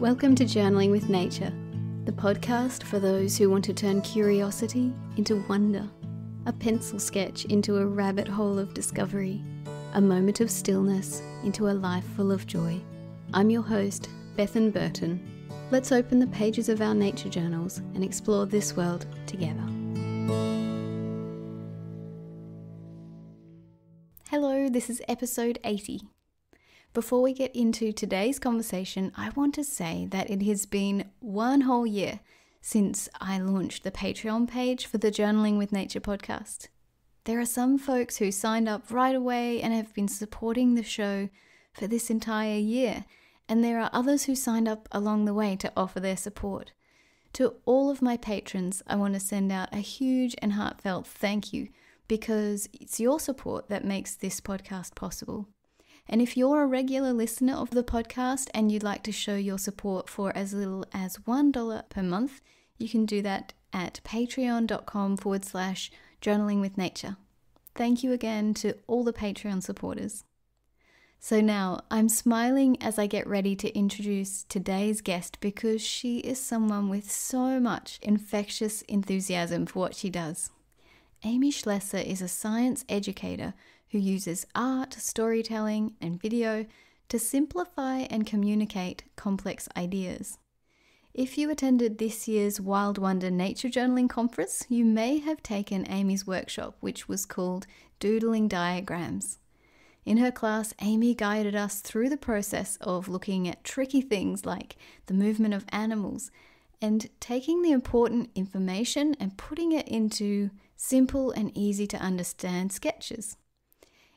Welcome to Journaling with Nature, the podcast for those who want to turn curiosity into wonder, a pencil sketch into a rabbit hole of discovery, a moment of stillness into a life full of joy. I'm your host, Bethan Burton. Let's open the pages of our nature journals and explore this world together. Hello, this is episode 80. Before we get into today's conversation, I want to say that it has been one whole year since I launched the Patreon page for the Journaling with Nature podcast. There are some folks who signed up right away and have been supporting the show for this entire year, and there are others who signed up along the way to offer their support. To all of my patrons, I want to send out a huge and heartfelt thank you because it's your support that makes this podcast possible. And if you're a regular listener of the podcast and you'd like to show your support for as little as $1 per month, you can do that at patreon.com forward slash journaling with nature. Thank you again to all the Patreon supporters. So now I'm smiling as I get ready to introduce today's guest because she is someone with so much infectious enthusiasm for what she does. Amy Schleser is a science educator who uses art, storytelling, and video to simplify and communicate complex ideas. If you attended this year's Wild Wonder Nature Journaling Conference, you may have taken Amy's workshop, which was called Doodling Diagrams. In her class, Amy guided us through the process of looking at tricky things like the movement of animals and taking the important information and putting it into simple and easy to understand sketches.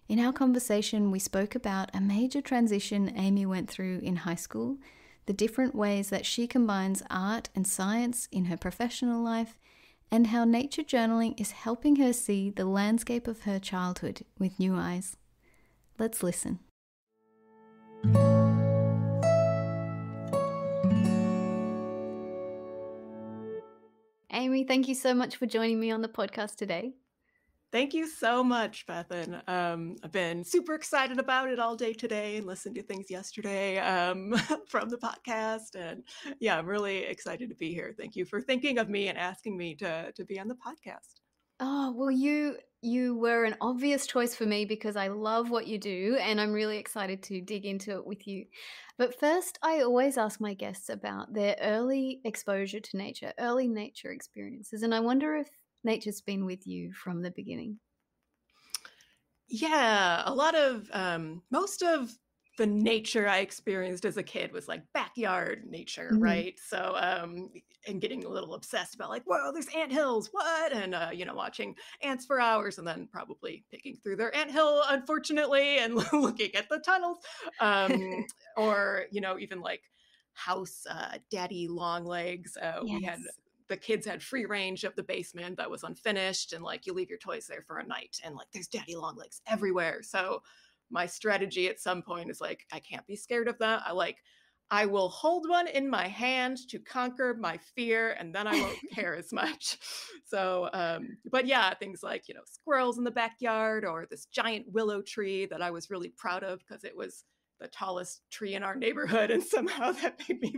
In our conversation, we spoke about a major transition Amy went through in high school, the different ways that she combines art and science in her professional life, and how nature journaling is helping her see the landscape of her childhood with new eyes. Let's listen. Amy, thank you so much for joining me on the podcast today. Thank you so much, Bethan. Um, I've been super excited about it all day today and listened to things yesterday um, from the podcast. And yeah, I'm really excited to be here. Thank you for thinking of me and asking me to, to be on the podcast. Oh, well, you you were an obvious choice for me because I love what you do and I'm really excited to dig into it with you. But first, I always ask my guests about their early exposure to nature, early nature experiences. And I wonder if nature's been with you from the beginning? Yeah, a lot of um, most of the nature I experienced as a kid was like backyard nature, mm-hmm. right? So, um, and getting a little obsessed about like, whoa, there's ant hills, what? And, uh, you know, watching ants for hours and then probably picking through their ant hill, unfortunately, and looking at the tunnels. Um, or, you know, even like house uh, daddy long legs. Uh, yes. We had the kids had free range of the basement that was unfinished and like you leave your toys there for a night and like there's daddy long legs everywhere. So my strategy at some point is like i can't be scared of that. I like i will hold one in my hand to conquer my fear and then i won't care as much. So um but yeah things like you know squirrels in the backyard or this giant willow tree that i was really proud of because it was the tallest tree in our neighborhood and somehow that made me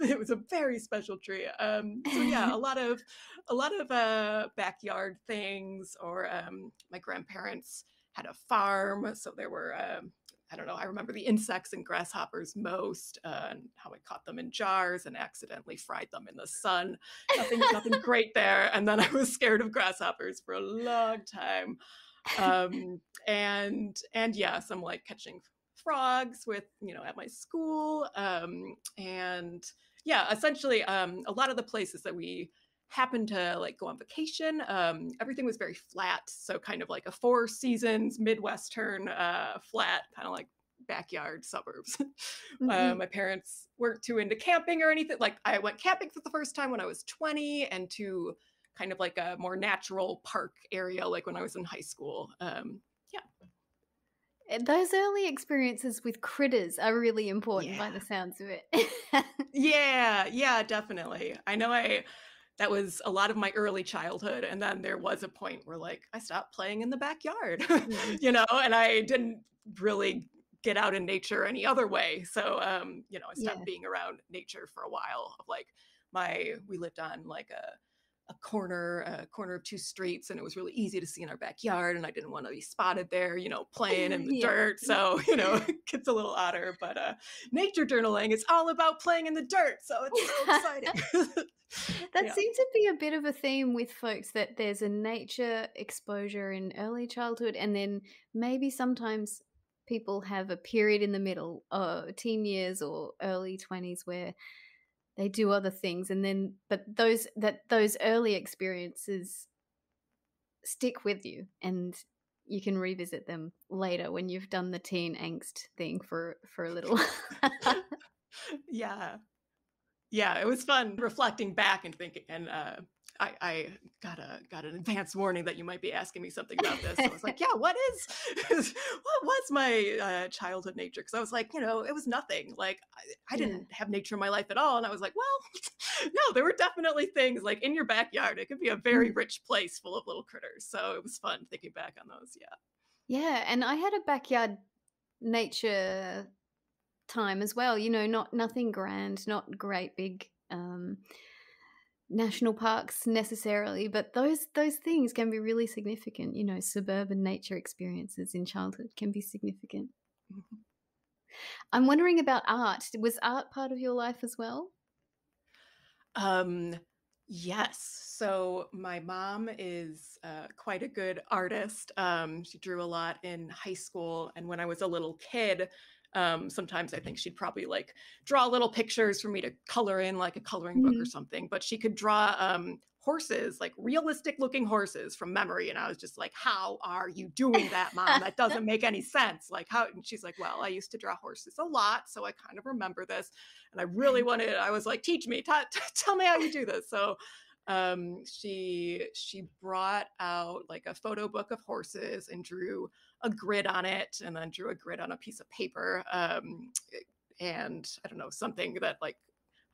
it was a very special tree um, so yeah a lot of a lot of uh, backyard things or um, my grandparents had a farm so there were um, I don't know. I remember the insects and grasshoppers most, uh, and how I caught them in jars and accidentally fried them in the sun. Nothing, nothing great there. And then I was scared of grasshoppers for a long time. Um, and and yeah, some like catching frogs with you know at my school um, and yeah essentially um, a lot of the places that we happened to like go on vacation um, everything was very flat so kind of like a four seasons midwestern uh, flat kind of like backyard suburbs uh, mm-hmm. uh, my parents weren't too into camping or anything like i went camping for the first time when i was 20 and to kind of like a more natural park area like when i was in high school um, yeah those early experiences with critters are really important yeah. by the sounds of it. yeah, yeah, definitely. I know I that was a lot of my early childhood and then there was a point where like I stopped playing in the backyard. Mm-hmm. you know, and I didn't really get out in nature any other way. So, um, you know, I stopped Yeah. being around nature for a while. Of like my, we lived on like a a corner, a corner of two streets, and it was really easy to see in our backyard. And I didn't want to be spotted there, you know, playing in the Yeah. dirt. So, you know, it gets a little odder. But uh, nature journaling is all about playing in the dirt. So it's so exciting. That Yeah. seems to be a bit of a theme with folks that there's a nature exposure in early childhood, and then maybe sometimes people have a period in the middle, uh, teen years or early 20s, where they do other things, and then but those that those early experiences stick with you, and you can revisit them later when you've done the teen angst thing for for a little. yeah yeah it was fun reflecting back and thinking and uh I, I got a got an advance warning that you might be asking me something about this. So I was like, "Yeah, what is, what was my uh, childhood nature?" Because I was like, you know, it was nothing. Like I, I didn't have nature in my life at all, and I was like, well, no, there were definitely things like in your backyard. It could be a very rich place full of little critters. So it was fun thinking back on those. Yeah. Yeah, and I had a backyard nature time as well. You know, not nothing grand, not great big um national parks necessarily, but those those things can be really significant. You know, suburban nature experiences in childhood can be significant. Mhm. I'm wondering about art. Was art part of your life as well? Um, yes. So my mom is uh, quite a good artist. Um, she drew a lot in high school, and when I was a little kid, um, sometimes I think she'd probably like draw little pictures for me to color in, like a coloring book or Mhm. something. But she could draw um, horses, like realistic looking horses from memory, and I was just like, "How are you doing that, mom? That doesn't make any sense." Like how? And she's like, "Well, I used to draw horses a lot, so I kind of remember this." and I really wanted. I was like, "Teach me, ta- t- tell me how you do this." So um, she she brought out like a photo book of horses and drew a grid on it, and then drew a grid on a piece of paper. Um, and I don't know something that like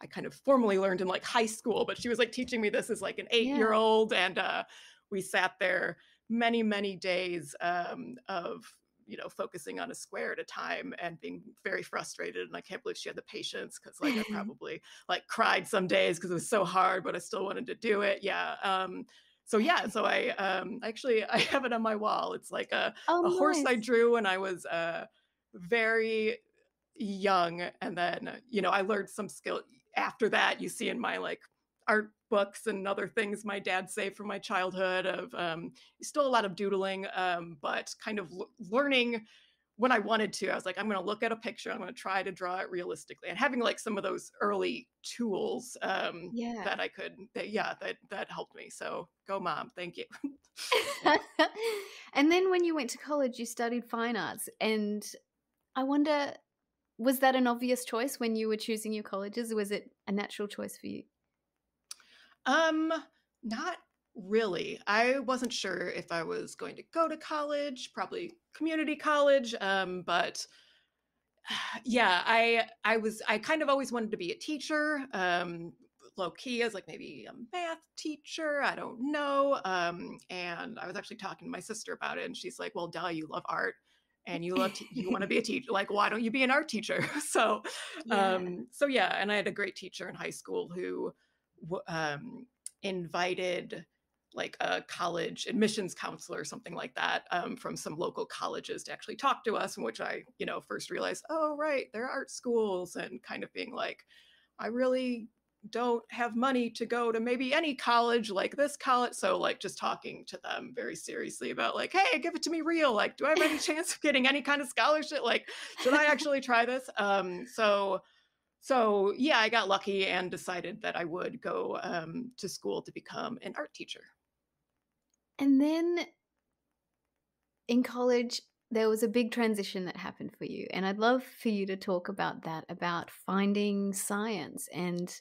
I kind of formally learned in like high school, but she was like teaching me this as like an eight year old. and uh, we sat there many many days um, of you know focusing on a square at a time and being very frustrated and i can't believe she had the patience because like i probably like cried some days because it was so hard but i still wanted to do it yeah um so yeah so i um actually i have it on my wall it's like a, Oh, a horse i drew when i was uh very young and then you know i learned some skill after that you see in my like art books and other things my dad saved from my childhood of um still a lot of doodling um but kind of l- learning when i wanted to i was like i'm going to look at a picture i'm going to try to draw it realistically and having like some of those early tools um Yeah. that i could that yeah that that helped me so go mom thank you and then when you went to college, you studied fine arts. And I wonder, was that an obvious choice when you were choosing your colleges? Or was it a natural choice for you? Um, not really. I wasn't sure if I was going to go to college, probably community college. Um, but yeah, I I was I kind of always wanted to be a teacher. Um, low key as like maybe a math teacher. I don't know. Um, and I was actually talking to my sister about it, and she's like, "Well, duh, you love art." And you love te- you want to be a teacher. Like, why don't you be an art teacher? so, Yeah. um, so yeah. And I had a great teacher in high school who um, invited like a college admissions counselor or something like that um, from some local colleges to actually talk to us in which i you know first realized oh right there are art schools and kind of being like i really don't have money to go to maybe any college like this college so like just talking to them very seriously about like hey give it to me real like do i have any chance of getting any kind of scholarship? Like should i actually try this? Um so so yeah i got lucky and decided that i would go um, to school to become an art teacher And then in college, there was a big transition that happened for you. And I'd love for you to talk about that, about finding science and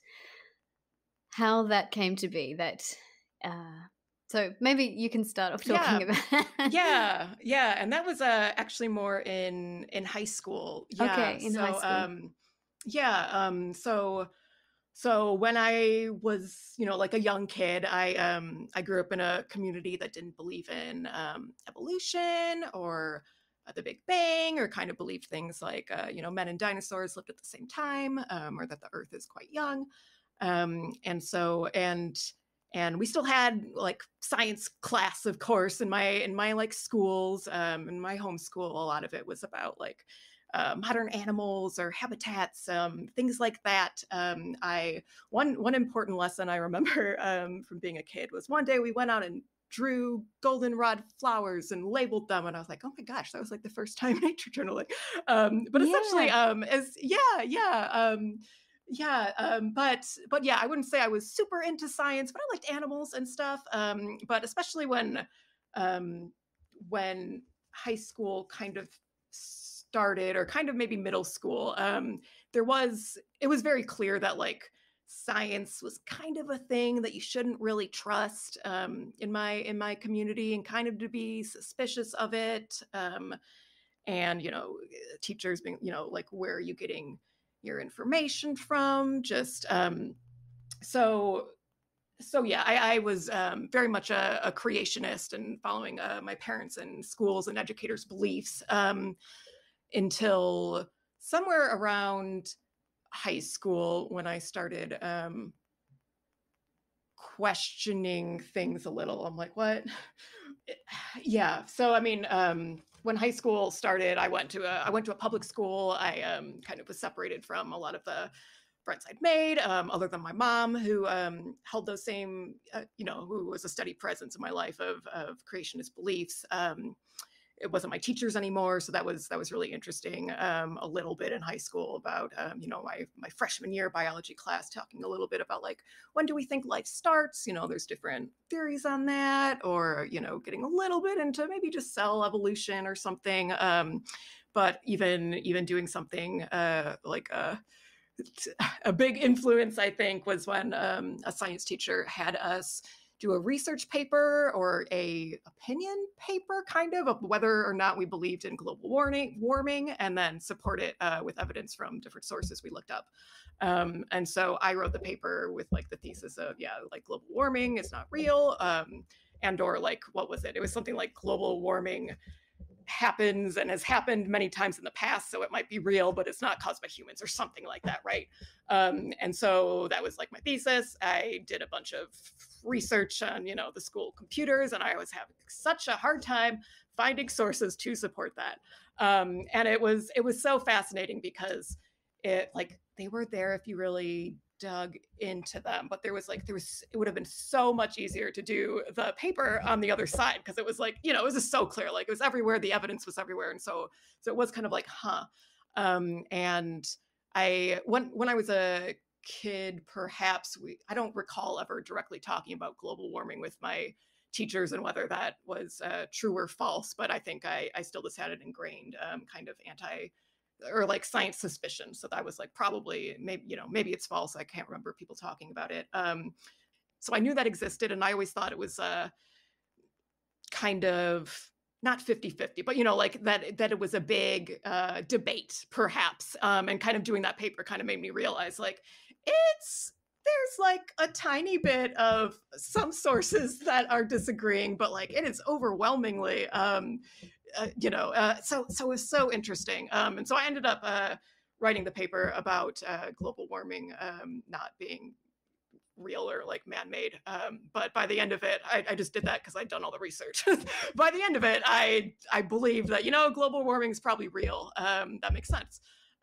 how that came to be. That, uh, so maybe you can start off talking about. yeah yeah and that was uh actually more in in high school yeah Okay, in so high school. um yeah um so so when i was you know like a young kid i um i grew up in a community that didn't believe in um evolution or the Big Bang, or kind of believed things like, uh, you know, men and dinosaurs lived at the same time, um, or that the Earth is quite young. Um, and so, and and we still had like science class, of course, in my in my like schools, um, in my homeschool. A lot of it was about like uh, modern animals or habitats, um, things like that. Um, I one one important lesson I remember um, from being a kid was one day we went out and drew goldenrod flowers and labeled them and i was like oh my gosh that was like the first time nature journaling um, but essentially yeah. um as yeah yeah um yeah um but but yeah i wouldn't say i was super into science but i liked animals and stuff um but especially when um when high school kind of started or kind of maybe middle school um there was it was very clear that like science was kind of a thing that you shouldn't really trust um, in my in my community and kind of to be suspicious of it um, and you know teachers being you know like where are you getting your information from? Just um, so so yeah i, I was um, very much a, a, creationist and following uh, my parents and schools and educators beliefs um, until somewhere around high school when I started um, questioning things a little. I'm like, what? yeah. So I mean, um, when high school started, I went to a I went to a public school. I um, kind of was separated from a lot of the friends I'd made, um, other than my mom, who um, held those same, uh, you know, who was a steady presence in my life of of creationist beliefs. Um, it wasn't my teachers anymore so that was that was really interesting um, a little bit in high school about um, you know my my freshman year biology class talking a little bit about like when do we think life starts? You know there's different theories on that or you know getting a little bit into maybe just cell evolution or something um, but even even doing something uh, like a a big influence i think was when um, a science teacher had us do a research paper or a opinion paper kind of of whether or not we believed in global warming warming and then support it uh, with evidence from different sources we looked up. Um, and so i wrote the paper with like the thesis of yeah like global warming is not real um, and or like what was it? It was something like global warming happens and has happened many times in the past so it might be real but it's not caused by humans or something like that right? Um, and so that was like my thesis. I did a bunch of research on you know the school computers and i was having such a hard time finding sources to support that. Um, and it was it was so fascinating because it like they were there if you really dug into them but there was like there was it would have been so much easier to do the paper on the other side because it was like you know it was just so clear like it was everywhere the evidence was everywhere and so so it was kind of like huh. Um and i when when i was a kid perhaps we i don't recall ever directly talking about global warming with my teachers and whether that was uh, true or false but i think i i still just had it ingrained um, kind of anti or like science suspicion. So that was like probably maybe you know maybe it's false. I can't remember people talking about it. Um, so I knew that existed, and I always thought it was uh, kind of not 50-50 but you know like that that it was a big uh, debate perhaps um, and kind of doing that paper kind of made me realize like it's there's like a tiny bit of some sources that are disagreeing but like it is overwhelmingly um, uh, you know, uh, so so it was so interesting. Um, and so I ended up uh, writing the paper about uh, global warming um, not being real or like man-made. Um, but by the end of it, I, I just did that because I'd done all the research. by the end of it, I I believe that you know global warming is probably real. Um, that makes sense.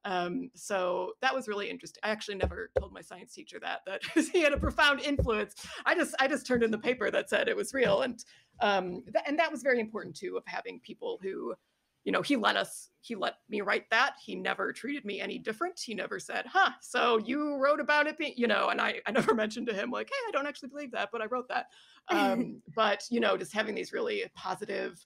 Um, so that was really interesting. I actually never told my science teacher that that he had a profound influence. I just I just turned in the paper that said it was real, and um, th- and that was very important too of having people who, you know, he let us he let me write that. He never treated me any different. He never said, "Huh, so you wrote about it," being, you know, and I I never mentioned to him like, "Hey, I don't actually believe that, but I wrote that." Um, but you know, just having these really positive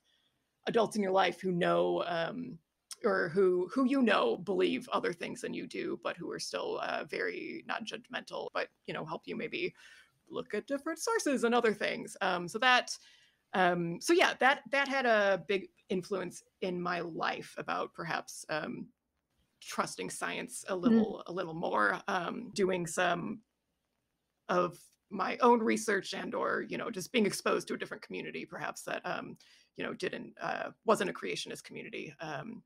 adults in your life who know um, or who who you know believe other things than you do, but who are still uh, very not judgmental, but you know help you maybe look at different sources and other things. Um, so that um, so yeah, that that had a big influence in my life about perhaps um, trusting science a mm. little mm. a little more, um, doing some of my own research and or you know just being exposed to a different community perhaps that um, you know didn't uh, wasn't a creationist community um,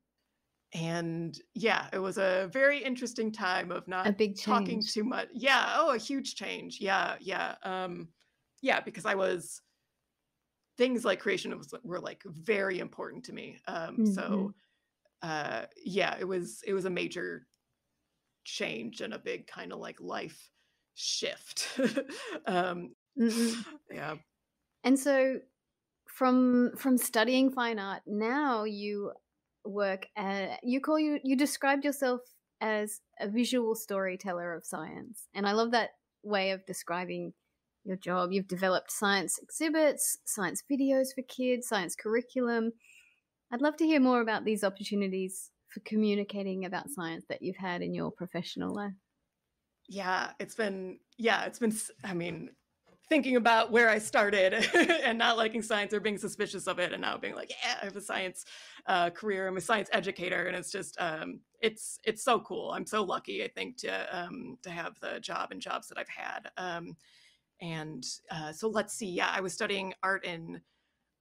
and yeah it was a very interesting time of not a big change. talking too much yeah oh a huge change yeah yeah um yeah because i was things like creation was, were like very important to me um mm-hmm. so uh yeah it was it was a major change and a big kind of like life shift um mm-hmm. yeah and so from from studying fine art now you work at, you call you you described yourself as a visual storyteller of science and i love that way of describing your job. You've developed science exhibits science videos for kids science curriculum. I'd love to hear more about these opportunities for communicating about science that you've had in your professional life. Yeah it's been yeah it's been i mean thinking about where I started and not liking science or being suspicious of it, and now being like, yeah, I have a science uh, career. I'm a science educator, and it's just um, it's it's so cool. I'm so lucky, I think, to um, to have the job and jobs that I've had. Um, and uh, so let's see. Yeah, I was studying art in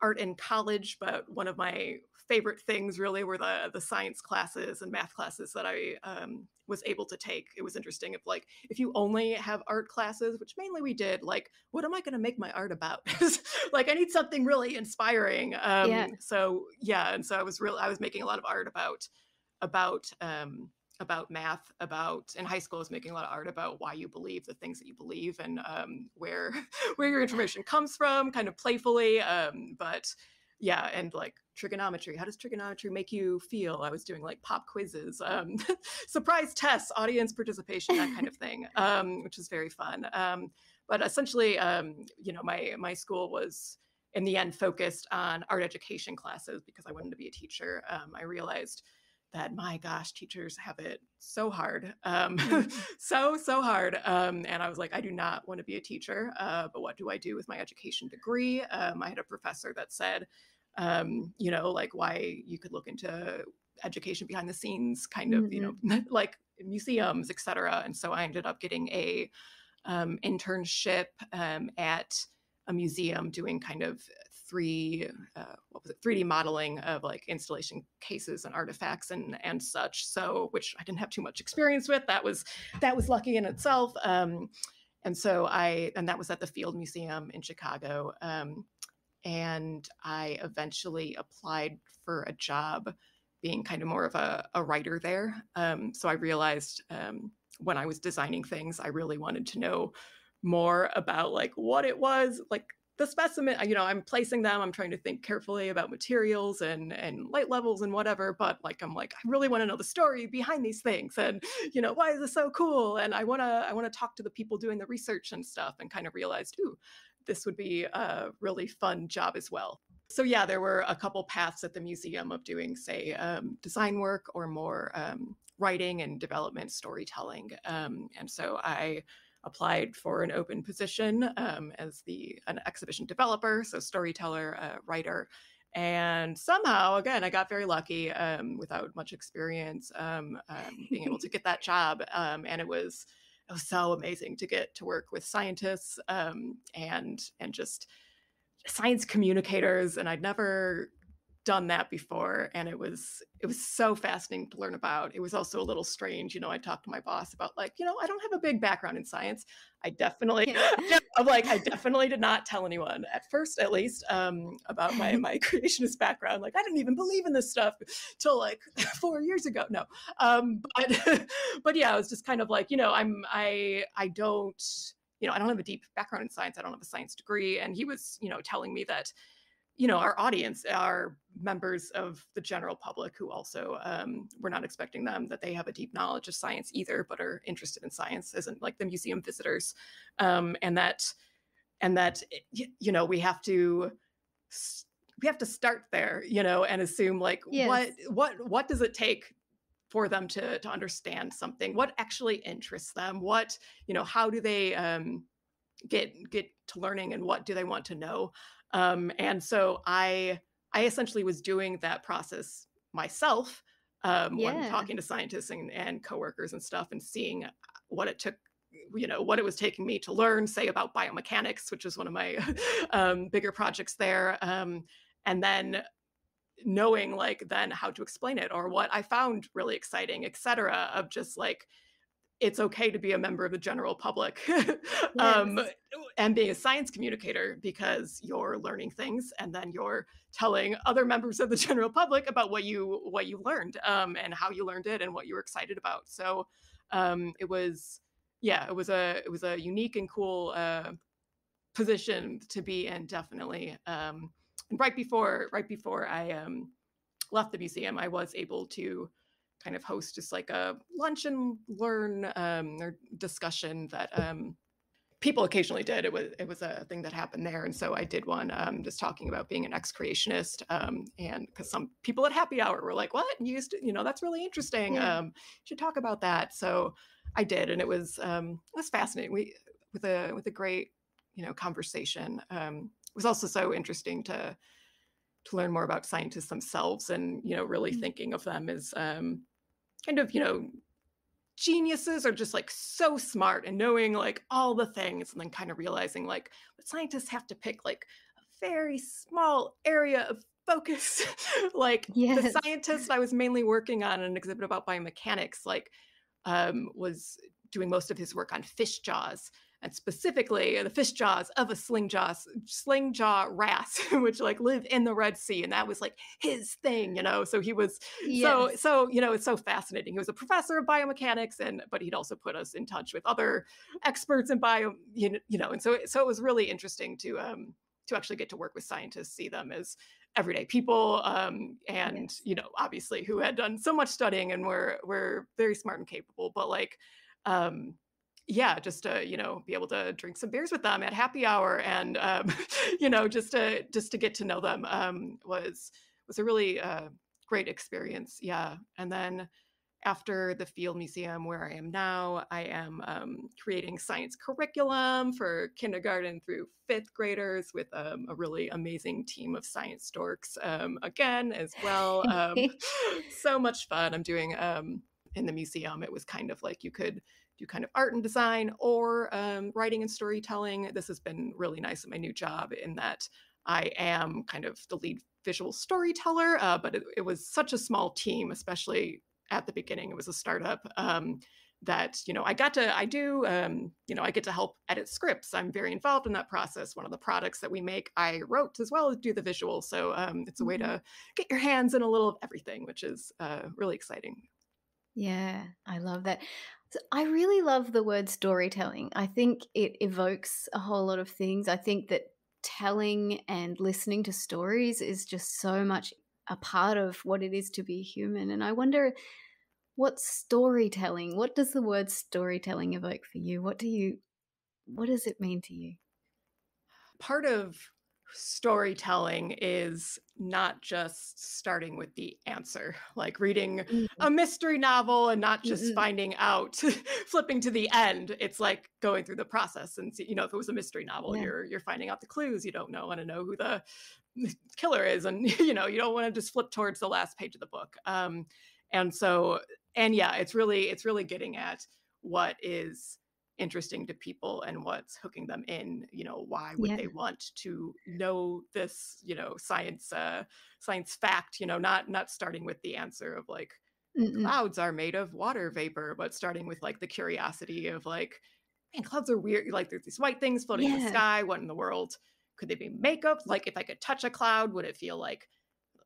art in college, but one of my favorite things really were the the science classes and math classes that I um, was able to take. It was interesting if like if you only have art classes, which mainly we did, like what am I going to make my art about? like I need something really inspiring. Um, yeah. So yeah, and so I was real. I was making a lot of art about about um, about math about in high school I was making a lot of art about why you believe the things that you believe and um, where where your information comes from kind of playfully um, but yeah and like trigonometry how does trigonometry make you feel? I was doing like pop quizzes um, surprise tests audience participation that kind of thing um, which is very fun um, but essentially um, you know my my school was in the end focused on art education classes because i wanted to be a teacher um, i realized that my gosh teachers have it so hard um, mm-hmm. so so hard um, and i was like i do not want to be a teacher uh, but what do i do with my education degree um, i had a professor that said um, you know like why you could look into education behind the scenes kind of mm-hmm. you know mm-hmm. like museums etc and so i ended up getting a um, internship um, at a museum doing kind of three uh, what was it 3d modeling of like installation cases and artifacts and and such so which i didn't have too much experience with that was that was lucky in itself um, and so i and that was at the field museum in chicago um, and i eventually applied for a job being kind of more of a, a writer there um, so i realized um, when i was designing things i really wanted to know more about like what it was like the specimen you know i'm placing them i'm trying to think carefully about materials and and light levels and whatever but like i'm like i really want to know the story behind these things and you know why is this so cool? And i want to i want to talk to the people doing the research and stuff and kind of realized ooh this would be a really fun job as well. So yeah there were a couple paths at the museum of doing say um, design work or more um, writing and development storytelling um, and so i applied for an open position um, as the an exhibition developer, so storyteller, uh, writer, and somehow again I got very lucky um, without much experience um, um being able to get that job, um, and it was it was so amazing to get to work with scientists um, and and just science communicators, and I'd never done that before and it was it was so fascinating to learn about. It was also a little strange you know i talked to my boss about like you know i don't have a big background in science. I definitely yeah. i'm like i definitely did not tell anyone. At first at least um, about my my creationist background like i didn't even believe in this stuff till like four years ago no. Um, but but yeah i was just kind of like you know i'm i i don't you know i don't have a deep background in science. I don't have a science degree. And he was you know telling me that you know our audience are members of the general public who also um, we're not expecting them that they have a deep knowledge of science either but are interested in science isn't like the museum visitors. Um, and that and that eh, you know we have to we have to start there you know and assume like yes. what what what does it take for them to to understand something? What actually interests them? What you know how do they um get get to learning and what do they want to know um, and so I I essentially was doing that process myself um, yeah. when talking to scientists and, and coworkers and stuff and seeing what it took you know what it was taking me to learn say about biomechanics which is one of my um, bigger projects there um, and then knowing like then how to explain it or what I found really exciting, etc. Of just like it's okay to be a member of the general public um, and being a science communicator because you're learning things and then you're telling other members of the general public about what you what you learned um, and how you learned it and what you were excited about. So um, it was yeah it was a it was a unique and cool uh, position to be in definitely um, and right before right before i um, left the museum i was able to kind of host just like a lunch and learn um, or discussion that um, people occasionally did. It was it was a thing that happened there, and so I did one um, just talking about being an ex-creationist, um, and because some people at happy hour were like, "What? You used to, you know, that's really interesting. Yeah. Um, you should talk about that." So I did, and it was um, it was fascinating. We with a with a great you know conversation. Um, it was also so interesting to to learn more about scientists themselves and you know really Mm. thinking of them as um, kind of you know geniuses are just like so smart and knowing like all the things and then kind of realizing like but scientists have to pick like a very small area of focus like the Yes. scientist i was mainly working on an exhibit about biomechanics like um, was doing most of his work on fish jaws and specifically the fish jaws of a sling jaw sling jaw wrasse which like live in the red sea and that was like his thing you know so he was so Yes. so you know it's so fascinating he was a professor of biomechanics and but he'd also put us in touch with other experts in bio you know, you know and so so it was really interesting to um to actually get to work with scientists see them as everyday people um and Yes. you know obviously who had done so much studying and were were very smart and capable but like um yeah just to you know be able to drink some beers with them at happy hour and um you know just to just to get to know them um was was a really uh great experience yeah. And then after the field museum where i am now i am um, creating science curriculum for kindergarten through fifth graders with um, a really amazing team of science dorks um, again as well um, so much fun. I'm doing um, in the museum it was kind of like you could do kind of art and design or um, writing and storytelling. This has been really nice at my new job in that i am kind of the lead visual storyteller uh, but it, it was such a small team especially at the beginning it was a startup um, that you know i got to i do um, you know i get to help edit scripts. I'm very involved in that process. One of the products that we make i wrote as well as do the visual. So um, it's a way Mhm. to get your hands in a little of everything which is uh, really exciting. Yeah, I love that. So I really love the word storytelling. I think it evokes a whole lot of things. I think that telling and listening to stories is just so much a part of what it is to be human. And I wonder what storytelling, what does the word storytelling evoke for you? What do you what does it mean to you? part of storytelling is not just starting with the answer like reading a mystery novel and not just Mm-mm. finding out flipping to the end it's like going through the process and see, you know if it was a mystery novel Yeah. you're you're finding out the clues you don't know want to know who the killer is and you know you don't want to just flip towards the last page of the book um and so and yeah it's really it's really getting at what is interesting to people and what's hooking them in you know why would Yeah. they want to know this you know science uh science fact you know not not starting with the answer of like Mm-mm. clouds are made of water vapor but starting with like the curiosity of like man clouds are weird like there's these white things floating in the sky what in the world could they be makeup like if i could touch a cloud would it feel like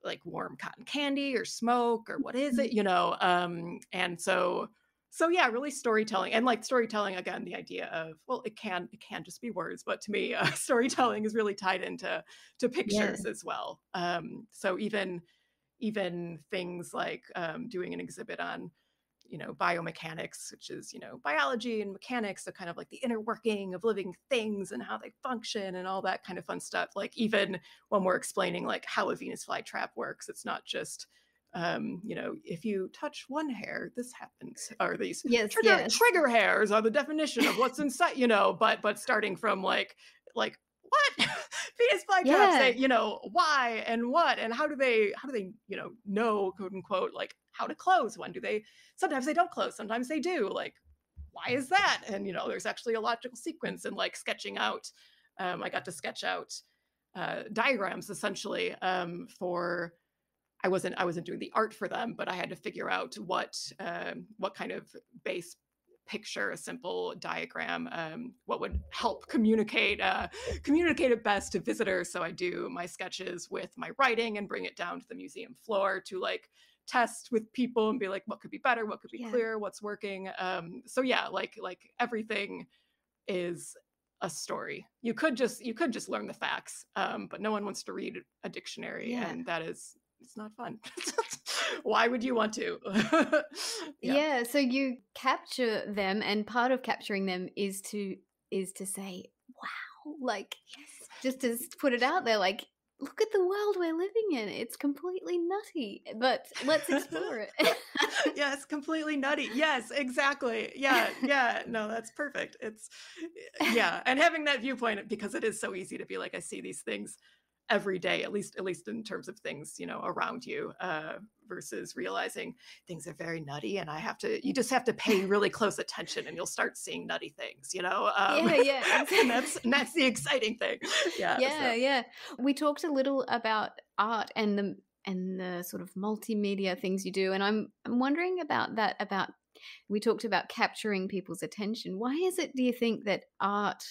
like warm cotton candy or smoke or what is it you know um and so so yeah really storytelling and like storytelling again the idea of well it can it can just be words but to me uh, storytelling is really tied into to pictures as well. Um so even even things like um, doing an exhibit on you know biomechanics which is you know biology and mechanics so kind of like the inner working of living things and how they function and all that kind of fun stuff like even when we're explaining like how a venus flytrap works it's not just um you know if you touch one hair this happens Are these Yes, trigger yes. trigger hairs are the definition of what's inside you know but but starting from like like what venus flytraps Yeah. say you know why and what and how do they how do they you know know quote unquote like how to close when do they sometimes they don't close sometimes they do like why is that and you know there's actually a logical sequence and like sketching out um, i got to sketch out uh, diagrams essentially um, for I wasn't I wasn't doing the art for them, but I had to figure out what um, what kind of base picture, a simple diagram, um, what would help communicate uh, communicate it best to visitors. So I do my sketches with my writing and bring it down to the museum floor to like test with people and be like, what could be better, what could be yeah. clear, what's working. Um, so yeah, like like everything is a story. You could just you could just learn the facts, um, but no one wants to read a dictionary, yeah. and that is it's not fun. Why would you want to? yeah. yeah, so you capture them and part of capturing them is to is to say, wow, like yes. just to put it out there like look at the world we're living in. It's completely nutty, but let's explore it. yes, completely nutty. Yes, exactly. Yeah, yeah. No, that's perfect. It's, yeah. And having that viewpoint, because it is so easy to be like, I see these things every day at least at least in terms of things you know around you uh, versus realizing things are very nutty and i have to you just have to pay really close attention and you'll start seeing nutty things you know um, yeah yeah and that's and that's the exciting thing. Yeah yeah so. yeah. We talked a little about art and the and the sort of multimedia things you do and i'm i'm wondering about that about we talked about capturing people's attention. Why is it do you think that art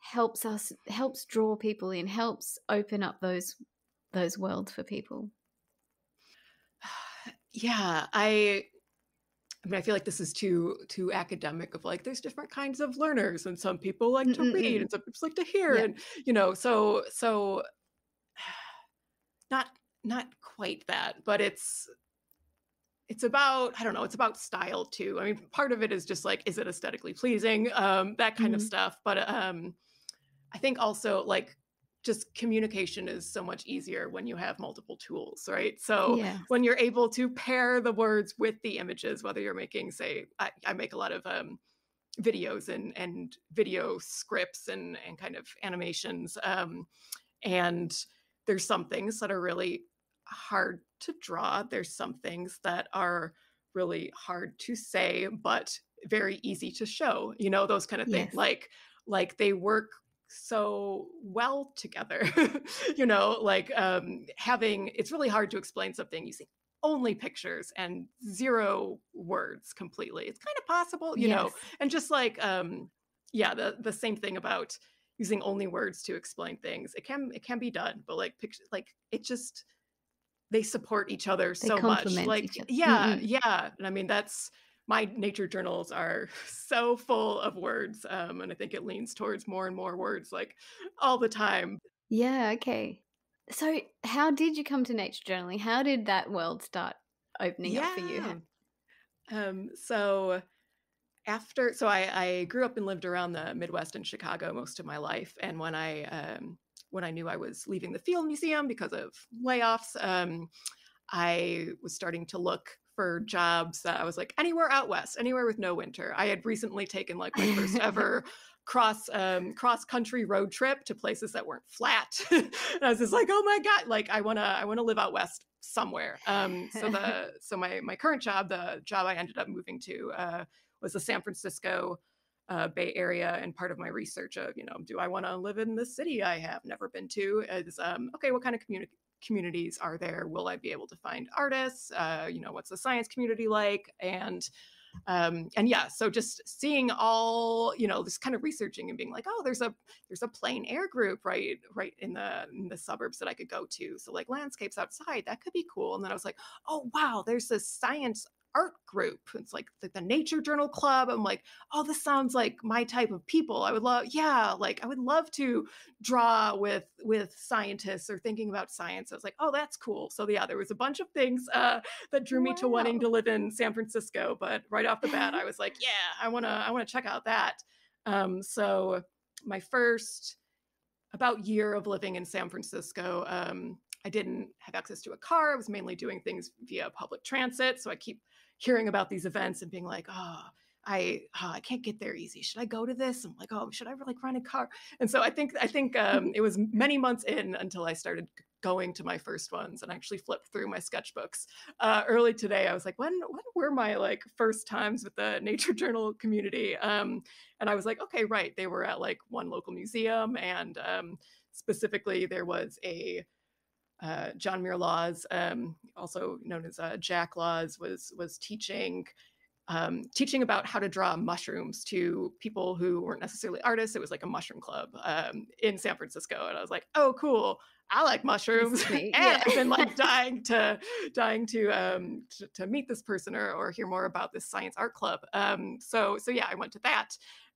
helps us helps draw people in helps open up those those worlds for people yeah i I mean, I feel like this is too too academic. Of like, there's different kinds of learners, and some people like to Mm-mm-mm. read, and some people like to hear, yeah. and you know, so so not not quite that, but it's it's about I don't know, it's about style too. I mean, part of it is just like, is it aesthetically pleasing, um, that kind mm-hmm. of stuff. But um, I think also like just communication is so much easier when you have multiple tools, right? So yes. when you're able to pair the words with the images, whether you're making, say, I, I make a lot of um, videos and and video scripts and and kind of animations, um, and there's some things that are really hard to draw. There's some things that are really hard to say, but very easy to show. You know, those kind of things. Yes. Like like they work so well together you know like um having it's really hard to explain something using only pictures and zero words completely it's kind of possible you yes. know and just like um yeah the the same thing about using only words to explain things it can it can be done but like picture like it just they support each other they so much like yeah mm-hmm. yeah and i mean that's my nature journals are so full of words um, and i think it leans towards more and more words like all the time. Yeah okay. So how did you come to nature journaling? How did that world start opening yeah. up for you? Um, so after so I, I, grew up and lived around the midwest in chicago most of my life and when i um, when i knew i was leaving the field museum because of layoffs um, i was starting to look for jobs that I was like anywhere out west, anywhere with no winter. I had recently taken like my first ever cross um cross country road trip to places that weren't flat. and I was just like, oh my god, like I wanna I wanna live out west somewhere. Um so the so my my current job, the job I ended up moving to uh was the San Francisco uh, Bay Area, and part of my research of, you know, do I want to live in the city I have never been to? Is um, okay, what kind of community communities are there? Will I be able to find artists? Uh, you know, what's the science community like? And um, and yeah, so just seeing all, you know, this kind of researching and being like, oh, there's a there's a plein air group right right in the in the suburbs that I could go to. So like landscapes outside, that could be cool. And then I was like, oh wow, there's this science art group. It's like the, the, Nature Journal Club. I'm like, oh, this sounds like my type of people. I would love, yeah, like I would love to draw with with scientists or thinking about science. I was like, oh, that's cool. So yeah, there was a bunch of things uh, that drew me to wanting to live in San Francisco. But right off the bat, I was like, yeah, I wanna I wanna check out that. Um, so my first about year of living in San Francisco. Um, I didn't have access to a car. I was mainly doing things via public transit. So I keep hearing about these events and being like, oh, I oh, I can't get there easy. Should I go to this? I'm like, oh, should I like rent a car? And so I think I think um, it was many months in until I started going to my first ones and actually flipped through my sketchbooks. Uh, early today, I was like, when when were my like first times with the Nature Journal community? Um, and I was like, okay, right, they were at like one local museum and um, specifically, there was a uh, John Muir Laws, um, also known as uh, Jack Laws, was was teaching um, teaching about how to draw mushrooms to people who weren't necessarily artists. It was like a mushroom club um, in San Francisco, and I was like, "Oh, cool! I like mushrooms, and yeah. I've been like dying to dying to, um, to, to meet this person or, or hear more about this science art club." Um, so so yeah, I went to that,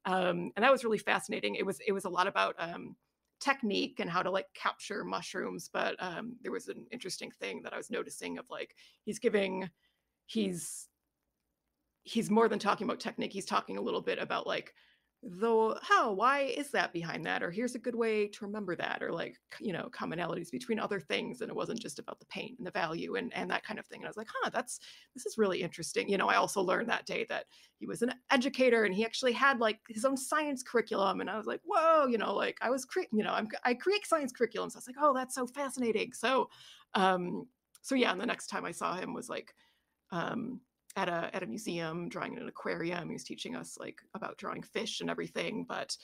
um, and that was really fascinating. It was it was a lot about um, technique and how to like capture mushrooms, but um, there was an interesting thing that I was noticing of like he's giving he's he's more than talking about technique he's talking a little bit about like though how why is that behind that? Or here's a good way to remember that or like you know commonalities between other things and it wasn't just about the paint and the value and and that kind of thing and i was like huh that's this is really interesting. You know i also learned that day that he was an educator and he actually had like his own science curriculum and i was like whoa you know like i was cre- you know I'm, i create science curriculums so i was like oh that's so fascinating. So um so yeah and the next time i saw him was like um at a at a museum drawing in an aquarium he was teaching us like about drawing fish and everything but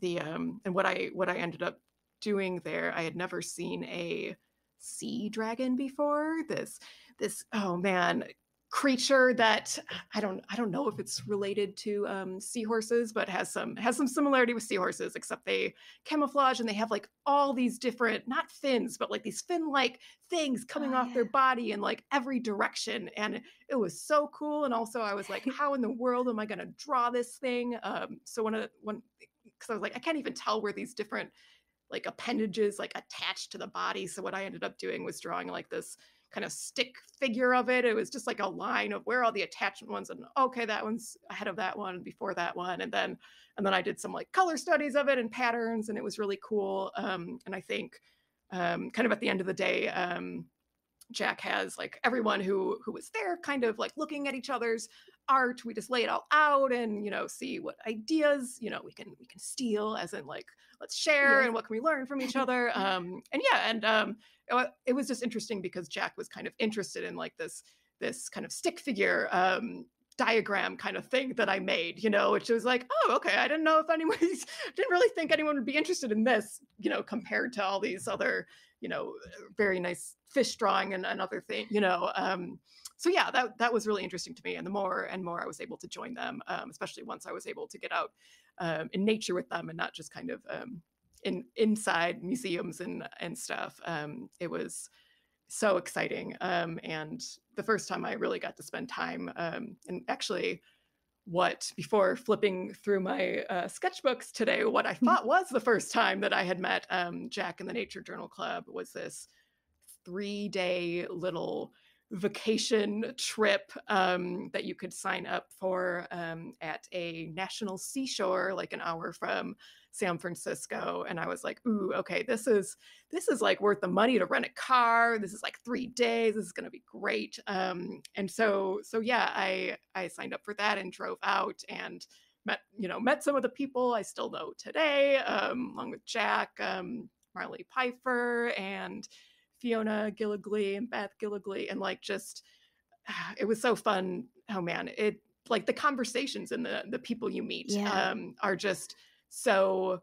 the um and what i what i ended up doing there i had never seen a sea dragon before this this oh man creature that I don't I don't know if it's related to um, seahorses, but has some has some similarity with seahorses, except they camouflage and they have like all these different not fins, but like these fin like things coming oh, off yeah. their body in like every direction, and it was so cool. And also, I was like, how in the world am I going to draw this thing? Um, so one of the, one because I was like, I can't even tell where these different like appendages like attached to the body. So what I ended up doing was drawing like this kind of stick figure of it. It was just like a line of where all the attachment ones and okay, that one's ahead of that one before that one. And then and then I did some like color studies of it and patterns and it was really cool. Um, and I think um, kind of at the end of the day, um, Jack has like everyone who who was there kind of like looking at each other's art. We just lay it all out and you know see what ideas you know we can we can steal as in like let's share yeah. and what can we learn from each other. Um, and yeah, and um, it, it was just interesting because Jack was kind of interested in like this this kind of stick figure um, diagram kind of thing that I made, you know, which was like, oh, okay, I didn't know if anyone didn't really think anyone would be interested in this, you know, compared to all these other, you know, very nice fish drawing and another thing, you know. Um, so yeah, that that was really interesting to me. And the more and more I was able to join them, um, especially once I was able to get out um, in nature with them and not just kind of um, in inside museums and and stuff. Um, it was so exciting. Um, and the first time I really got to spend time, um, and actually, what before flipping through my uh, sketchbooks today, what I thought was the first time that I had met um, Jack in the Nature Journal Club was this three day little vacation trip um, that you could sign up for um, at a national seashore, like an hour from San Francisco. And I was like, ooh, okay, this is this is like worth the money to rent a car. This is like three days. This is gonna be great. Um, and so so yeah, I I signed up for that and drove out and met you know met some of the people I still know today, um, along with Jack, um, Marley Peifer, and Fiona Gillogly and Beth Gillogly, and like just it was so fun. Oh man, it like the conversations and the the people you meet yeah. um, are just so